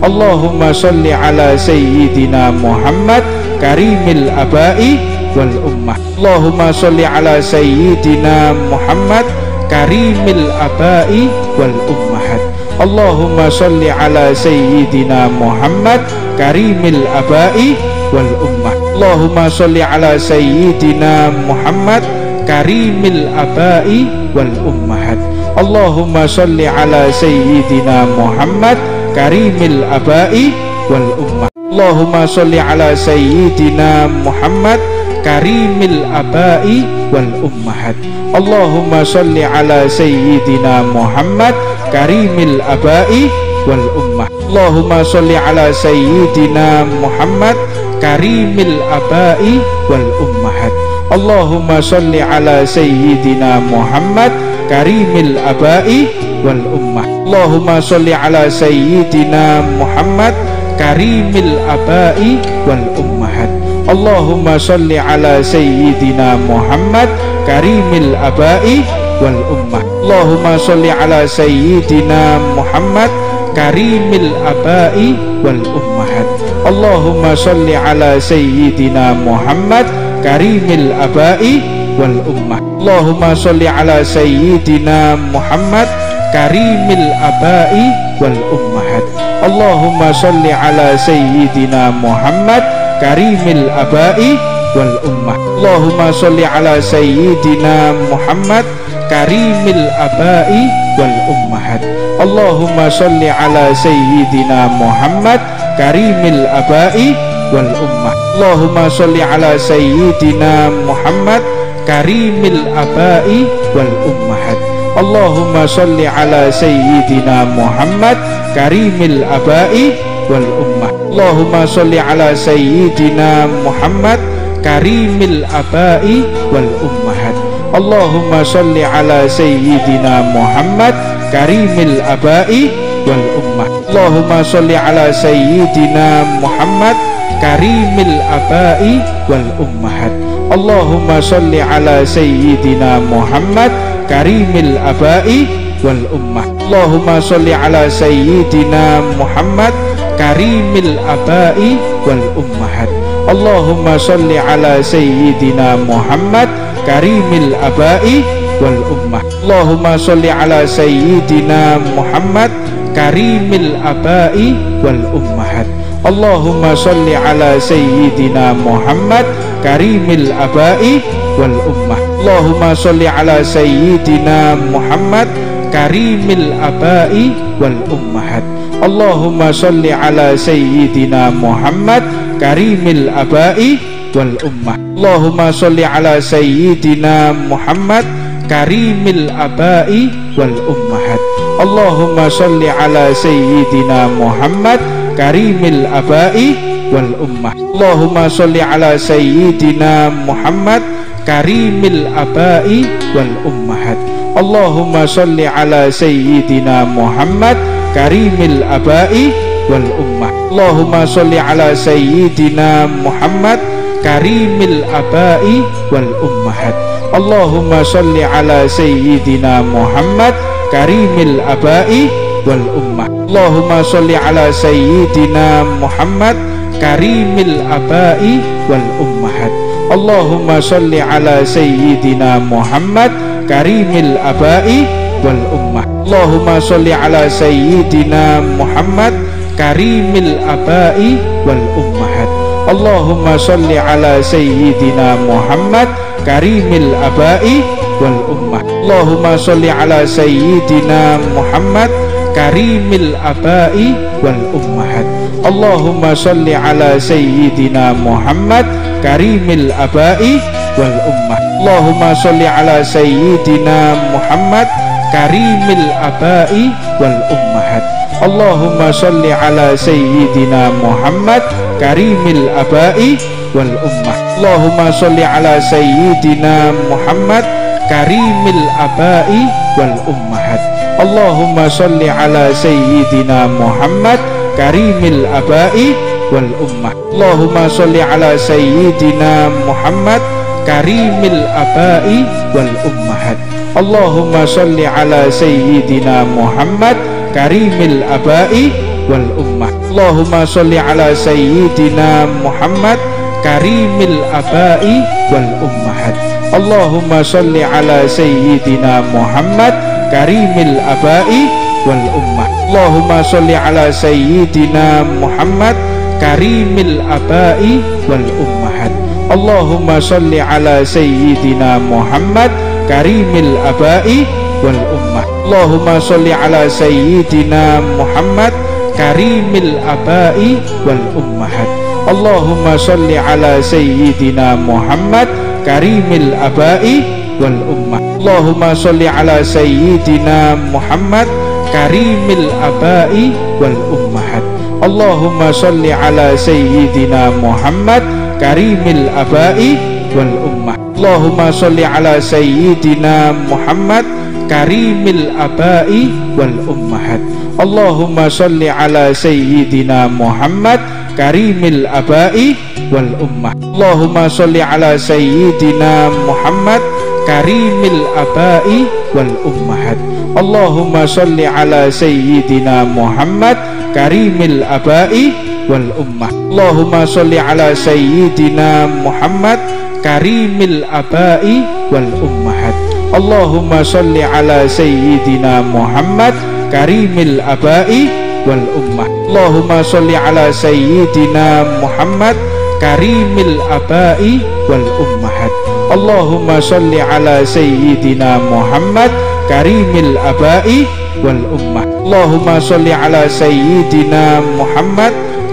Allahumma salli ala sayyidina Muhammad karimil abai wal ummah Allahumma salli ala sayyidina Muhammad karimil abai wal ummahat. Allahumma salli ala sayyidina Muhammad karimil abai wal ummah Allahumma salli ala sayyidina Muhammad karimil abai wal ummahat Allahumma salli ala sayyidina Muhammad karimil abai wal ummah Allahumma salli ala sayyidina Muhammad karimil abai wal ummahat. Allahumma salli ala sayyidina Muhammad karimil abai wal ummah Allahumma salli ala sayyidina Muhammad karimil abai wal ummahat Allahumma salli ala sayyidina Muhammad karimil abai wal ummah. Allahumma salli ala sayyidina Muhammad karimil abai wal ummahat Allahumma salli ala sayyidina Muhammad karimil abai wal ummah. Allahumma salli ala sayyidina Muhammad karimil abai wal ummahat Allahumma salli ala sayyidina Muhammad karimil abai wal ummah. Allahumma salli ala sayyidina Muhammad karimil abai wal ummahat Allahumma salli ala sayyidina Muhammad karimil abai wal ummah. Allahumma salli ala sayyidina Muhammad karimil abai wal ummahat Allahumma salli ala sayyidina Muhammad karimil abai wal ummah. Allahumma salli ala sayyidina Muhammad karimil abai wal ummahat. Allahumma salli ala sayyidina Muhammad karimil abai wal ummah. Allahumma salli ala sayyidina Muhammad karimil abai wal ummahat. Allahumma salli ala sayyidina Muhammad karimil abai wal ummah. Allahumma salli ala sayyidina Muhammad karimil abai wal ummahat. Allahumma salli ala sayyidina Muhammad karimil abai wal ummah. Allahumma salli ala sayyidina Muhammad karimil abai wal ummahat. Allahumma salli ala sayyidina Muhammad karimil abai wal ummah. Allahumma salli ala sayyidina Muhammad karimil abai wal ummahat. Allahumma salli ala sayyidina Muhammad karimil abai wal ummah. Allahumma salli ala sayyidina Muhammad karimil abai wal ummahat. Allahumma salli ala sayyidina Muhammad karimil abai wal ummah. Allahumma salli ala sayyidina Muhammad karimil abai wal ummahat. Allahumma salli ala sayyidina Muhammad karimil abai wal ummah Allahumma salli ala sayyidina Muhammad karimil abai wal ummahat. Allahumma salli ala sayyidina Muhammad karimil abai wal ummah Allahumma salli ala sayyidina Muhammad karimil abai wal ummahat Allahumma salli ala sayyidina Muhammad karimil abai wal ummah. Allahumma salli ala sayyidina Muhammad karimil abai wal ummahat Allahumma salli ala sayyidina Muhammad karimil abai wal ummah. Allahumma salli ala sayyidina Muhammad karimil abai wal ummahat Allahumma salli ala sayyidina Muhammad karimil abai wal ummah. Allahumma salli ala sayyidina Muhammad karimil abai wal ummahat Allahumma salli ala sayyidina Muhammad karimil abai wal ummah. Allahumma salli ala sayyidina Muhammad karimil abai wal ummahat Allahumma salli ala sayyidina Muhammad karimil abai wal ummah. Allahumma salli ala sayyidina Muhammad karimil abai wal ummahat Allahumma salli ala sayyidina Muhammad karimil abai wal ummah. Allahumma sholli ala sayyidina Muhammad karimil abai wal ummahat Allahumma sholli ala sayyidina Muhammad karimil abai wal ummah. Allahumma sholli ala sayyidina Muhammad karimil abai wal ummahat Allahumma sholli ala sayyidina Muhammad karimil abai wal ummah. Allahumma sholli ala sayyidina Muhammad karimil abai wal ummahat Allahumma sholli ala sayyidina Muhammad karimil abai wal ummah Allahumma sholli ala sayyidina Muhammad karimil abai wal ummahat Allahumma sholli ala sayyidina Muhammad karimil abai wal ummah Allahumma sholli ala sayyidina Muhammad karimil abai wal ummahat Allahumma sholli ala sayyidina Muhammad karimil abai wal ummah Allahumma sholli ala sayyidina Muhammad karimil abai wal ummahat. Allahumma sholli ala sayyidina Muhammad karimil abai wal ummah Allahumma sholli ala sayyidina Muhammad karimil abai wal ummahat. Allahumma sholli ala sayyidina Muhammad karimil abai wal ummah Allahumma sholli ala sayyidina Muhammad karimil abai wal ummahat Allahumma sholli ala sayyidina Muhammad karimil abai wal ummah. Allahumma sholli ala sayyidina Muhammad karimil abai wal ummahat Allahumma sholli ala sayyidina Muhammad karimil abai wal ummah. Allahumma sholli ala sayyidina Muhammad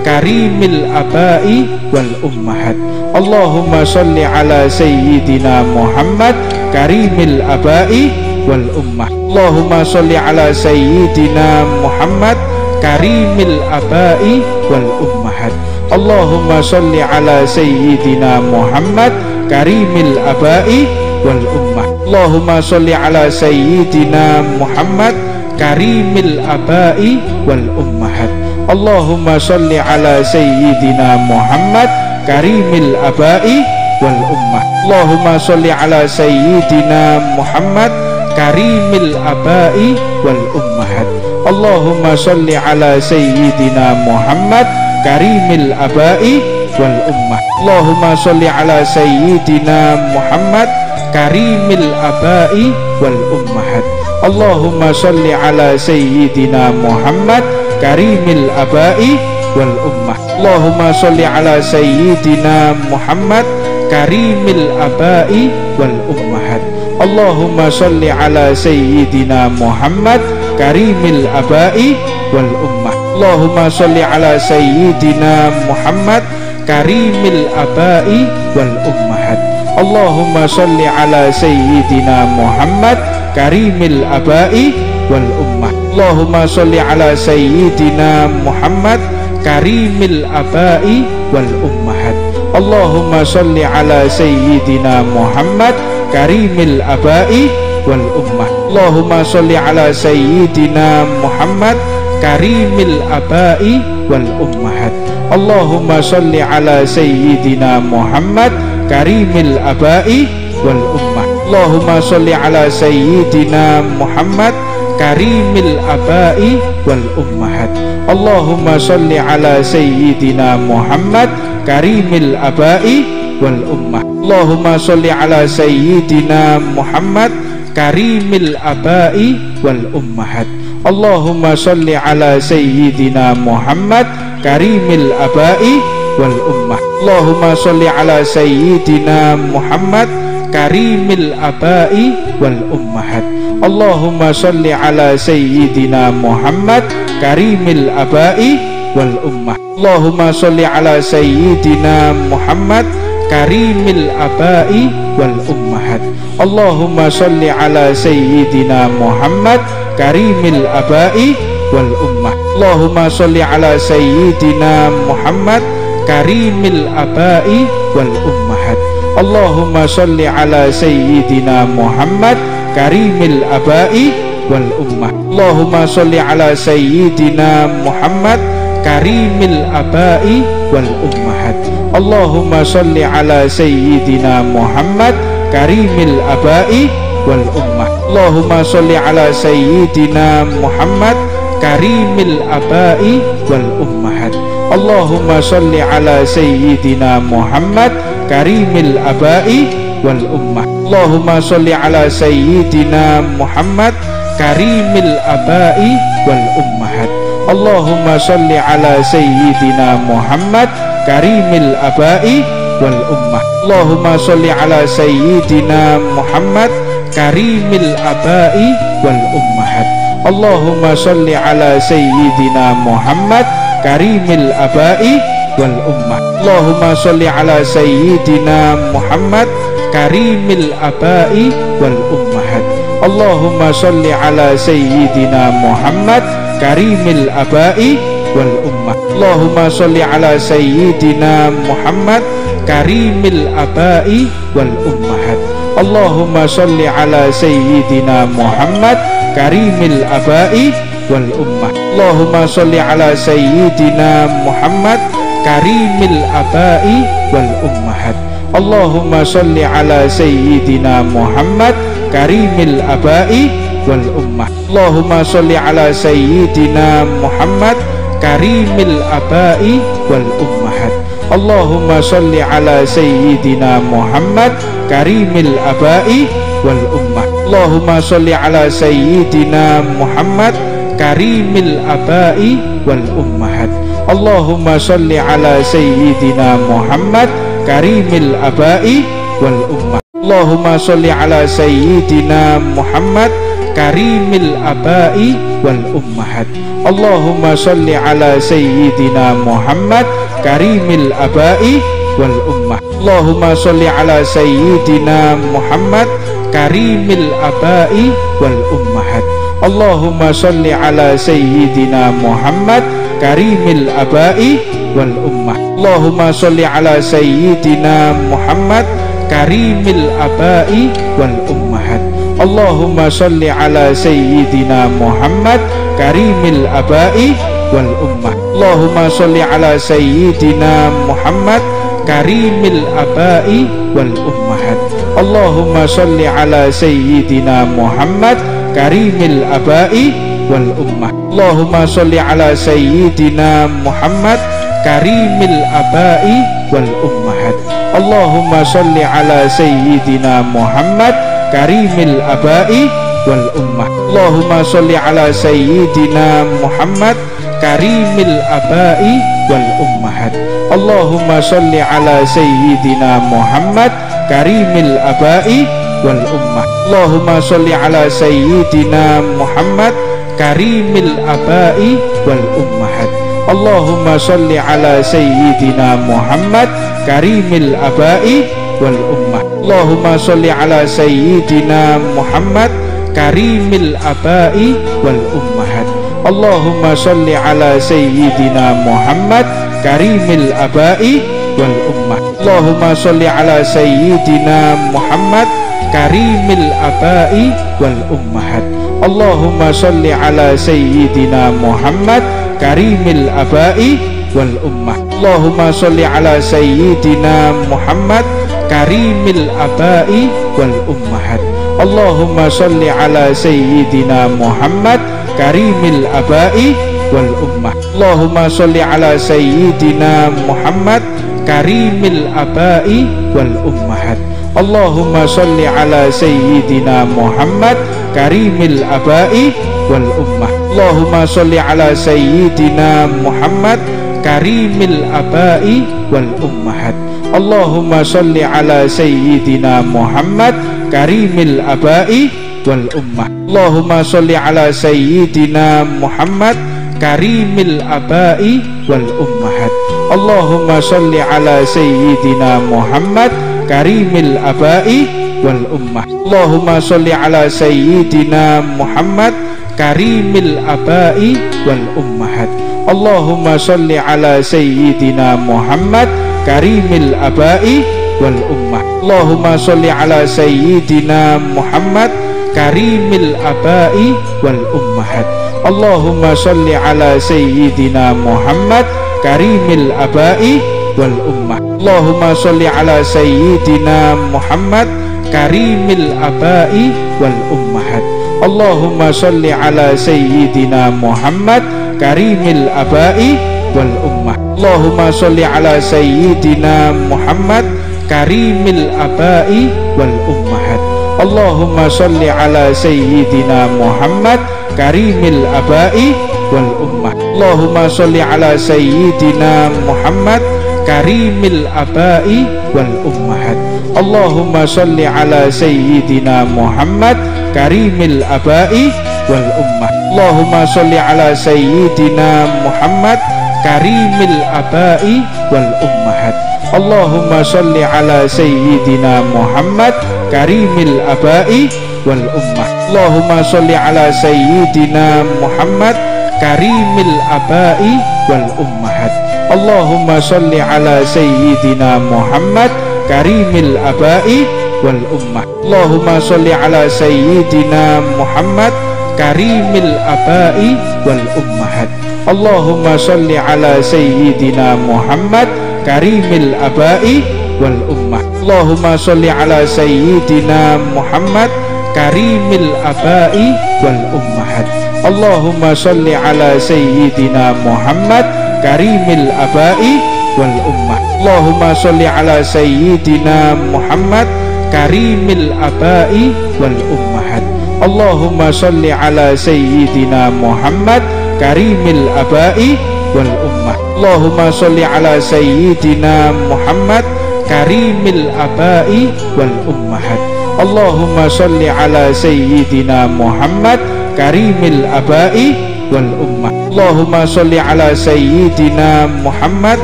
karimil abai wal ummahat. Allahumma sholli ala sayyidina Muhammad karimil abai wal ummah Allahumma sholli ala sayyidina Muhammad karimil abai wal ummahat. Allahumma sholli ala sayyidina Muhammad karimil abai wal ummah Allahumma sholli ala sayyidina Muhammad karimil abai wal ummahat Allahumma sholli ala sayyidina Muhammad karimil abai wal ummah. Allahumma sholli ala sayyidina Muhammad karimil abai wal ummahat Allahumma sholli ala sayyidina Muhammad karimil abai wal ummah. Allahumma sholli ala sayyidina Muhammad karimil abai wal ummahat Allahumma sholli ala sayyidina Muhammad karimil abai wal ummah. Allahumma sholli ala sayyidina Muhammad karimil abai wal ummahat Allahumma sholli ala sayyidina Muhammad karimil abai wal ummah. Allahumma sholli ala sayyidina Muhammad karimil abai wal ummahat Allahumma sholli ala sayyidina Muhammad karimil abai wal ummah. Allahumma sholli ala sayyidina Muhammad karimil abai wal ummahat Allahumma sholli ala sayyidina Muhammad karimil abai wal ummah. Allahumma sholli ala sayyidina Muhammad karimil abai wal ummahat Allahumma sholli ala sayyidina Muhammad karimil abai wal ummah. Allahumma sholli ala sayyidina Muhammad karimil abai wal ummahat. Allahumma sholli ala sayyidina Muhammad karimil abai wal ummah Allahumma sholli ala sayyidina Muhammad karimil abai wal ummahat. Allahumma sholli ala sayyidina Muhammad karimil abai wal ummah Allahumma sholli ala sayyidina Muhammad karimil abai wal ummahat Allahumma sholli ala sayyidina Muhammad karimil abai wal ummah. Allahumma sholli ala sayyidina Muhammad karimil abai wal ummahat Allahumma sholli ala sayyidina Muhammad karimil abai wal ummah. Allahumma sholli ala sayyidina Muhammad karimil abai wal ummahat Allahumma sholli ala sayyidina Muhammad karimil abai wal ummah. Allahumma sholli ala sayyidina Muhammad karimil abai wal ummahat Allahumma salli ala sayyidina Muhammad karimil abai wal ummah. Allahumma salli ala sayyidina Muhammad karimil abai wal ummahat Allahumma salli ala sayyidina Muhammad karimil abai wal ummah Allahumma salli ala sayyidina Muhammad karimil abai wal ummahat. Allahumma salli ala sayyidina Muhammad karimil abai wal ummah Allahumma salli ala sayyidina Muhammad karimil abai wal ummahat. Allahumma salli ala sayyidina Muhammad karimil abai wal ummah Allahumma salli ala sayyidina Muhammad karimil abai wal ummahat. Allahumma salli ala sayyidina Muhammad karimil abai wal ummah Allahumma salli ala sayyidina Muhammad karimil abai wal ummahat. Allahumma salli ala sayyidina Muhammad karimil abai wal ummah Allahumma salli ala sayyidina Muhammad karimil abai wal ummahat Allahumma salli ala sayyidina Muhammad karimil abai wal ummah. Allahumma salli ala sayyidina Muhammad karimil abai wal ummahat Allahumma salli ala sayyidina Muhammad karimil abai wal ummah. Allahumma salli ala sayyidina Muhammad karimil abai wal ummahat Allahumma salli ala sayyidina Muhammad karimil abai wal ummah. Allahumma salli ala sayyidina Muhammad karimil abai wal ummahat. Allahumma salli ala sayyidina Muhammad karimil abai wal ummah. Allahumma salli ala sayyidina Muhammad karimil abai wal ummahat Allahumma salli ala sayyidina Muhammad karimil abai wal ummah. Allahumma salli ala sayyidina Muhammad karimil abai wal ummahat Allahumma salli ala sayyidina Muhammad karimil abai wal ummah. Allahumma salli ala sayyidina Muhammad karimil abai wal ummahat Allahumma salli ala sayyidina Muhammad karimil abai wal ummah. Allahumma salli ala sayyidina Muhammad karimil abai wal ummahat Allahumma salli ala sayyidina Muhammad karimil abai wal ummah. Allahumma salli ala sayyidina Muhammad karimil abai wal ummahat Allahumma salli ala sayyidina Muhammad karimil abai wal ummah Allahumma salli ala sayyidina Muhammad karimil abai wal ummahat Allahumma salli ala sayyidina Muhammad karimil abai wal ummah. Allahumma salli ala sayyidina Muhammad karimil abai wal ummahat Allahumma salli ala sayyidina Muhammad karimil abai wal ummah. Allahumma salli ala sayyidina Muhammad karimil abai wal ummahat. Allahumma salli ala sayyidina Muhammad karimil abai wal ummah Allahumma salli ala sayyidina Muhammad karimil abai wal ummahat. Allahumma salli ala sayyidina Muhammad karimil abai wal ummah Allahumma salli ala sayyidina Muhammad karimil abai wal ummahat Allahumma salli ala sayyidina Muhammad karimil abai wal ummah. Allahumma salli ala sayyidina Muhammad karimil abai wal ummahat Allahumma salli ala sayyidina Muhammad karimil abai wal ummah. Allahumma salli ala sayyidina Muhammad karimil abai wal ummahat. Allahumma salli ala sayyidina Muhammad karimil abai wal ummah Allahumma salli ala sayyidina Muhammad karimil abai wal ummahat. Allahumma salli ala sayyidina Muhammad karimil abai wal ummah Allahumma salli ala sayyidina Muhammad karimil abai wal ummahat Allahumma salli ala sayyidina Muhammad karimil abai wal ummah. Allahumma salli ala sayyidina Muhammad karimil abai wal ummahat Allahumma salli ala sayyidina Muhammad karimil abai wal ummah. Allahumma salli ala sayyidina Muhammad karimil abai wal ummahat Allahumma salli ala sayyidina Muhammad karimil abai wal ummah. Allahumma salli ala sayyidina Muhammad karimil abai wal ummahat Allahumma salli ala sayyidina Muhammad karimil abai wal ummah. Allahumma salli ala sayyidina Muhammad karimil abai wal ummahat Allahumma salli ala sayyidina Muhammad karimil abai wal ummah. Allahumma salli ala sayyidina Muhammad karimil abai wal ummahat. Allahumma salli ala sayyidina Muhammad karimil abai wal ummah. Allahumma salli ala sayyidina Muhammad karimil abai wal ummahat. Allahumma salli ala sayyidina Muhammad karimil abai wal ummah. Allahumma salli ala sayyidina Muhammad karimil abai wal ummahat. Allahumma salli ala sayyidina Muhammad karimil abai wal ummah Allahumma salli ala sayyidina Muhammad karimil abai wal ummahat. Allahumma salli ala sayyidina Muhammad karimil abai wal ummah Allahumma salli ala sayyidina Muhammad karimil abai wal ummahat Allahumma salli ala sayyidina Muhammad karimil abai wal ummah. Allahumma salli ala sayyidina Muhammad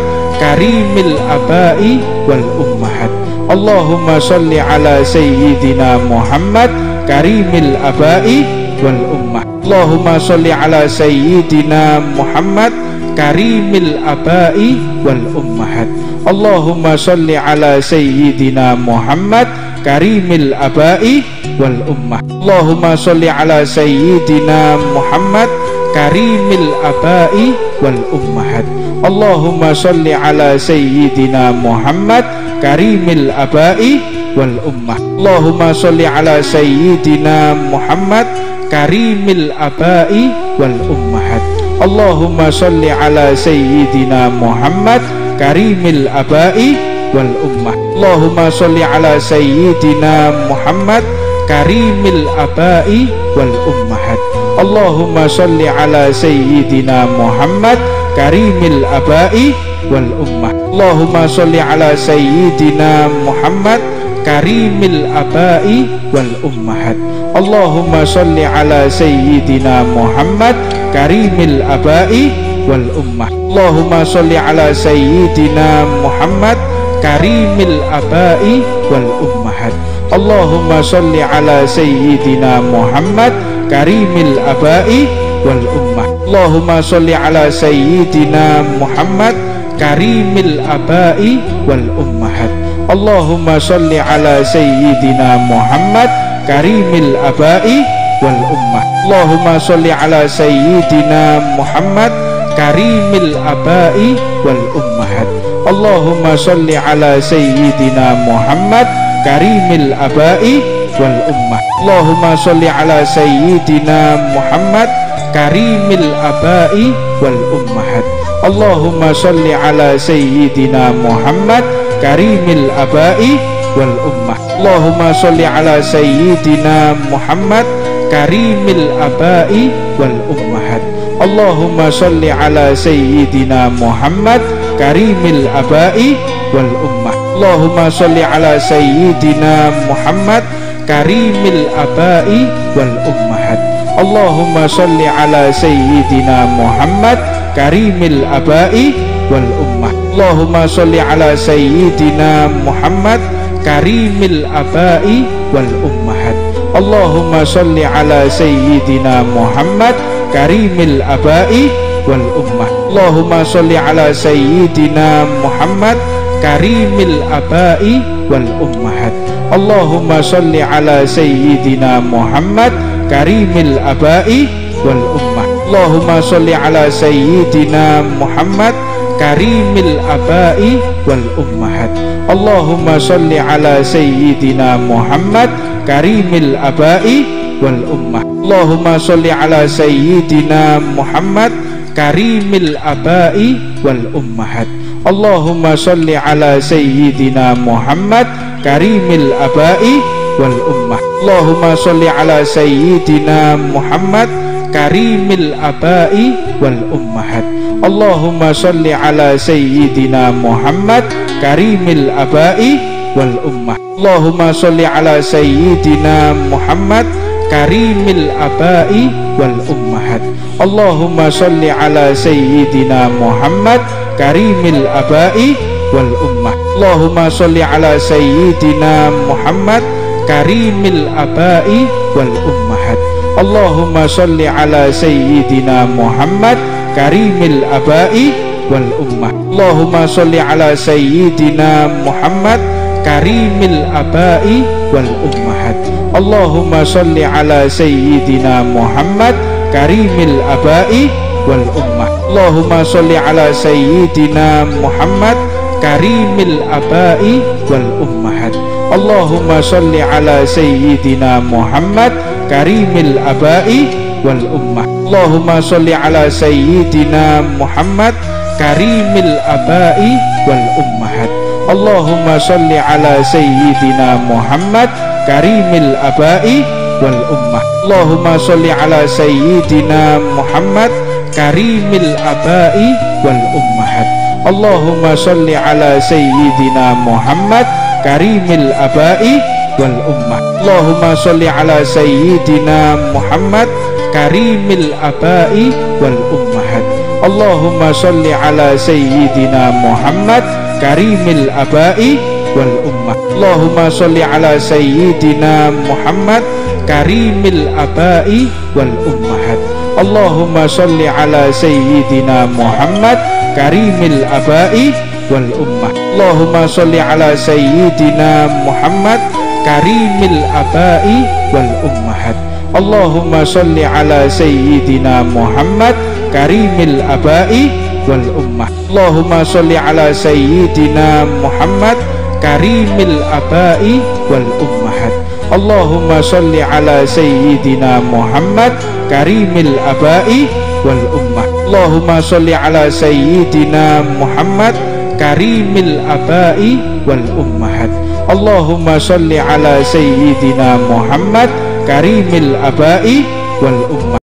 karimil abai wal ummahat Allahumma salli ala sayyidina Muhammad karimil abai wal ummah. Allahumma salli ala sayyidina Muhammad karimil abai wal ummahat Allahumma salli ala sayyidina Muhammad karimil abai wal ummah. Allahumma salli ala sayyidina Muhammad karimil abai wal ummahat. Allahumma salli ala sayyidina Muhammad karimil abai wal ummah. Allahumma salli ala sayyidina Muhammad karimil abai wal ummahat. Allahumma salli ala sayyidina Muhammad karimil abai wal ummah Allahumma salli ala sayyidina Muhammad karimil abai wal ummahat Allahumma salli ala sayyidina Muhammad karimil abai wal ummah Allahumma salli ala sayyidina Muhammad karimil abai wal ummahat Allahumma salli ala sayyidina Muhammad karimil abai wal ummah Allahumma salli ala sayyidina Muhammad karimil abai wal ummahat. Allahumma salli ala sayyidina Muhammad karimil abai wal ummah Allahumma salli ala sayyidina Muhammad karimil abai wal ummahat. Allahumma salli ala sayyidina Muhammad karimil abai wal ummah Allahumma salli ala sayyidina Muhammad karimil abai wal ummahat Allahumma salli ala sayyidina Muhammad karimil abai wal ummah Allahumma salli ala sayyidina Muhammad karimil abai wal ummahat. Allahumma salli ala sayyidina Muhammad karimil abai wal ummah Allahumma salli ala sayyidina Muhammad karimil abai wal ummahat. Allahumma salli ala sayyidina Muhammad karimil abai wal ummah. Allahumma salli ala sayyidina Muhammad karimil abai wal ummahat. Allahumma salli ala sayyidina Muhammad karimil abai wal ummah. Allahumma salli ala sayyidina Muhammad karimil abai wal ummahat. Allahumma salli ala sayyidina Muhammad karimil abai wal ummah. Allahumma salli ala sayyidina Muhammad karimil abai wal ummahat Allahumma salli ala sayyidina Muhammad karimil abai wal ummah. Allahumma salli ala sayyidina Muhammad karimil abai wal ummahat Allahumma salli ala sayyidina Muhammad karimil abai wal ummah. Allahumma salli ala sayyidina Muhammad karimil abai wal ummahat. Allahumma salli ala sayyidina Muhammad karimil abai wal ummah Allahumma salli ala sayyidina Muhammad karimil abai wal ummahat. Allahumma salli ala sayyidina Muhammad karimil abai wal ummah Allahumma salli ala sayyidina Muhammad karimil abai wal ummahat. Allahumma salli ala sayyidina Muhammad karimil abai wal ummah Allahumma salli ala sayyidina Muhammad karimil abai wal ummahat. Allahumma salli ala sayyidina Muhammad karimil abai wal ummah Allahumma salli ala sayyidina Muhammad karimil abai wal ummahat Allahumma salli ala sayyidina Muhammad karimil abai wal ummah. Allahumma salli ala sayyidina Muhammad karimil abai wal ummahat Allahumma salli ala sayyidina Muhammad karimil abai wal ummah. Allahumma salli ala sayyidina Muhammad karimil abai wal ummahat Allahumma salli ala sayyidina Muhammad karimil abai wal ummah. Allahumma salli ala sayyidina Muhammad karimil abai wal ummahat Allahumma salli ala sayyidina Muhammad karimil abai wal ummah. Allahumma salli ala sayyidina Muhammad karimil abai wal ummahat Allahumma salli ala sayyidina Muhammad karimil abai wal ummah. Allahumma salli ala sayyidina Muhammad karimil abai wal ummahat. Allahumma salli ala sayyidina Muhammad karimil abai wal ummah. Allahumma salli ala sayyidina Muhammad karimil abai wal ummahat. Allahumma salli ala sayyidina Muhammad karimil abai wal ummah. Allahumma salli ala sayyidina Muhammad karimil abai wal ummahat. Allahumma salli ala sayyidina Muhammad karimil abai wal ummah Allahumma salli ala sayyidina Muhammad karimil abai wal ummahat. Allahumma salli ala sayyidina Muhammad karimil abai wal ummah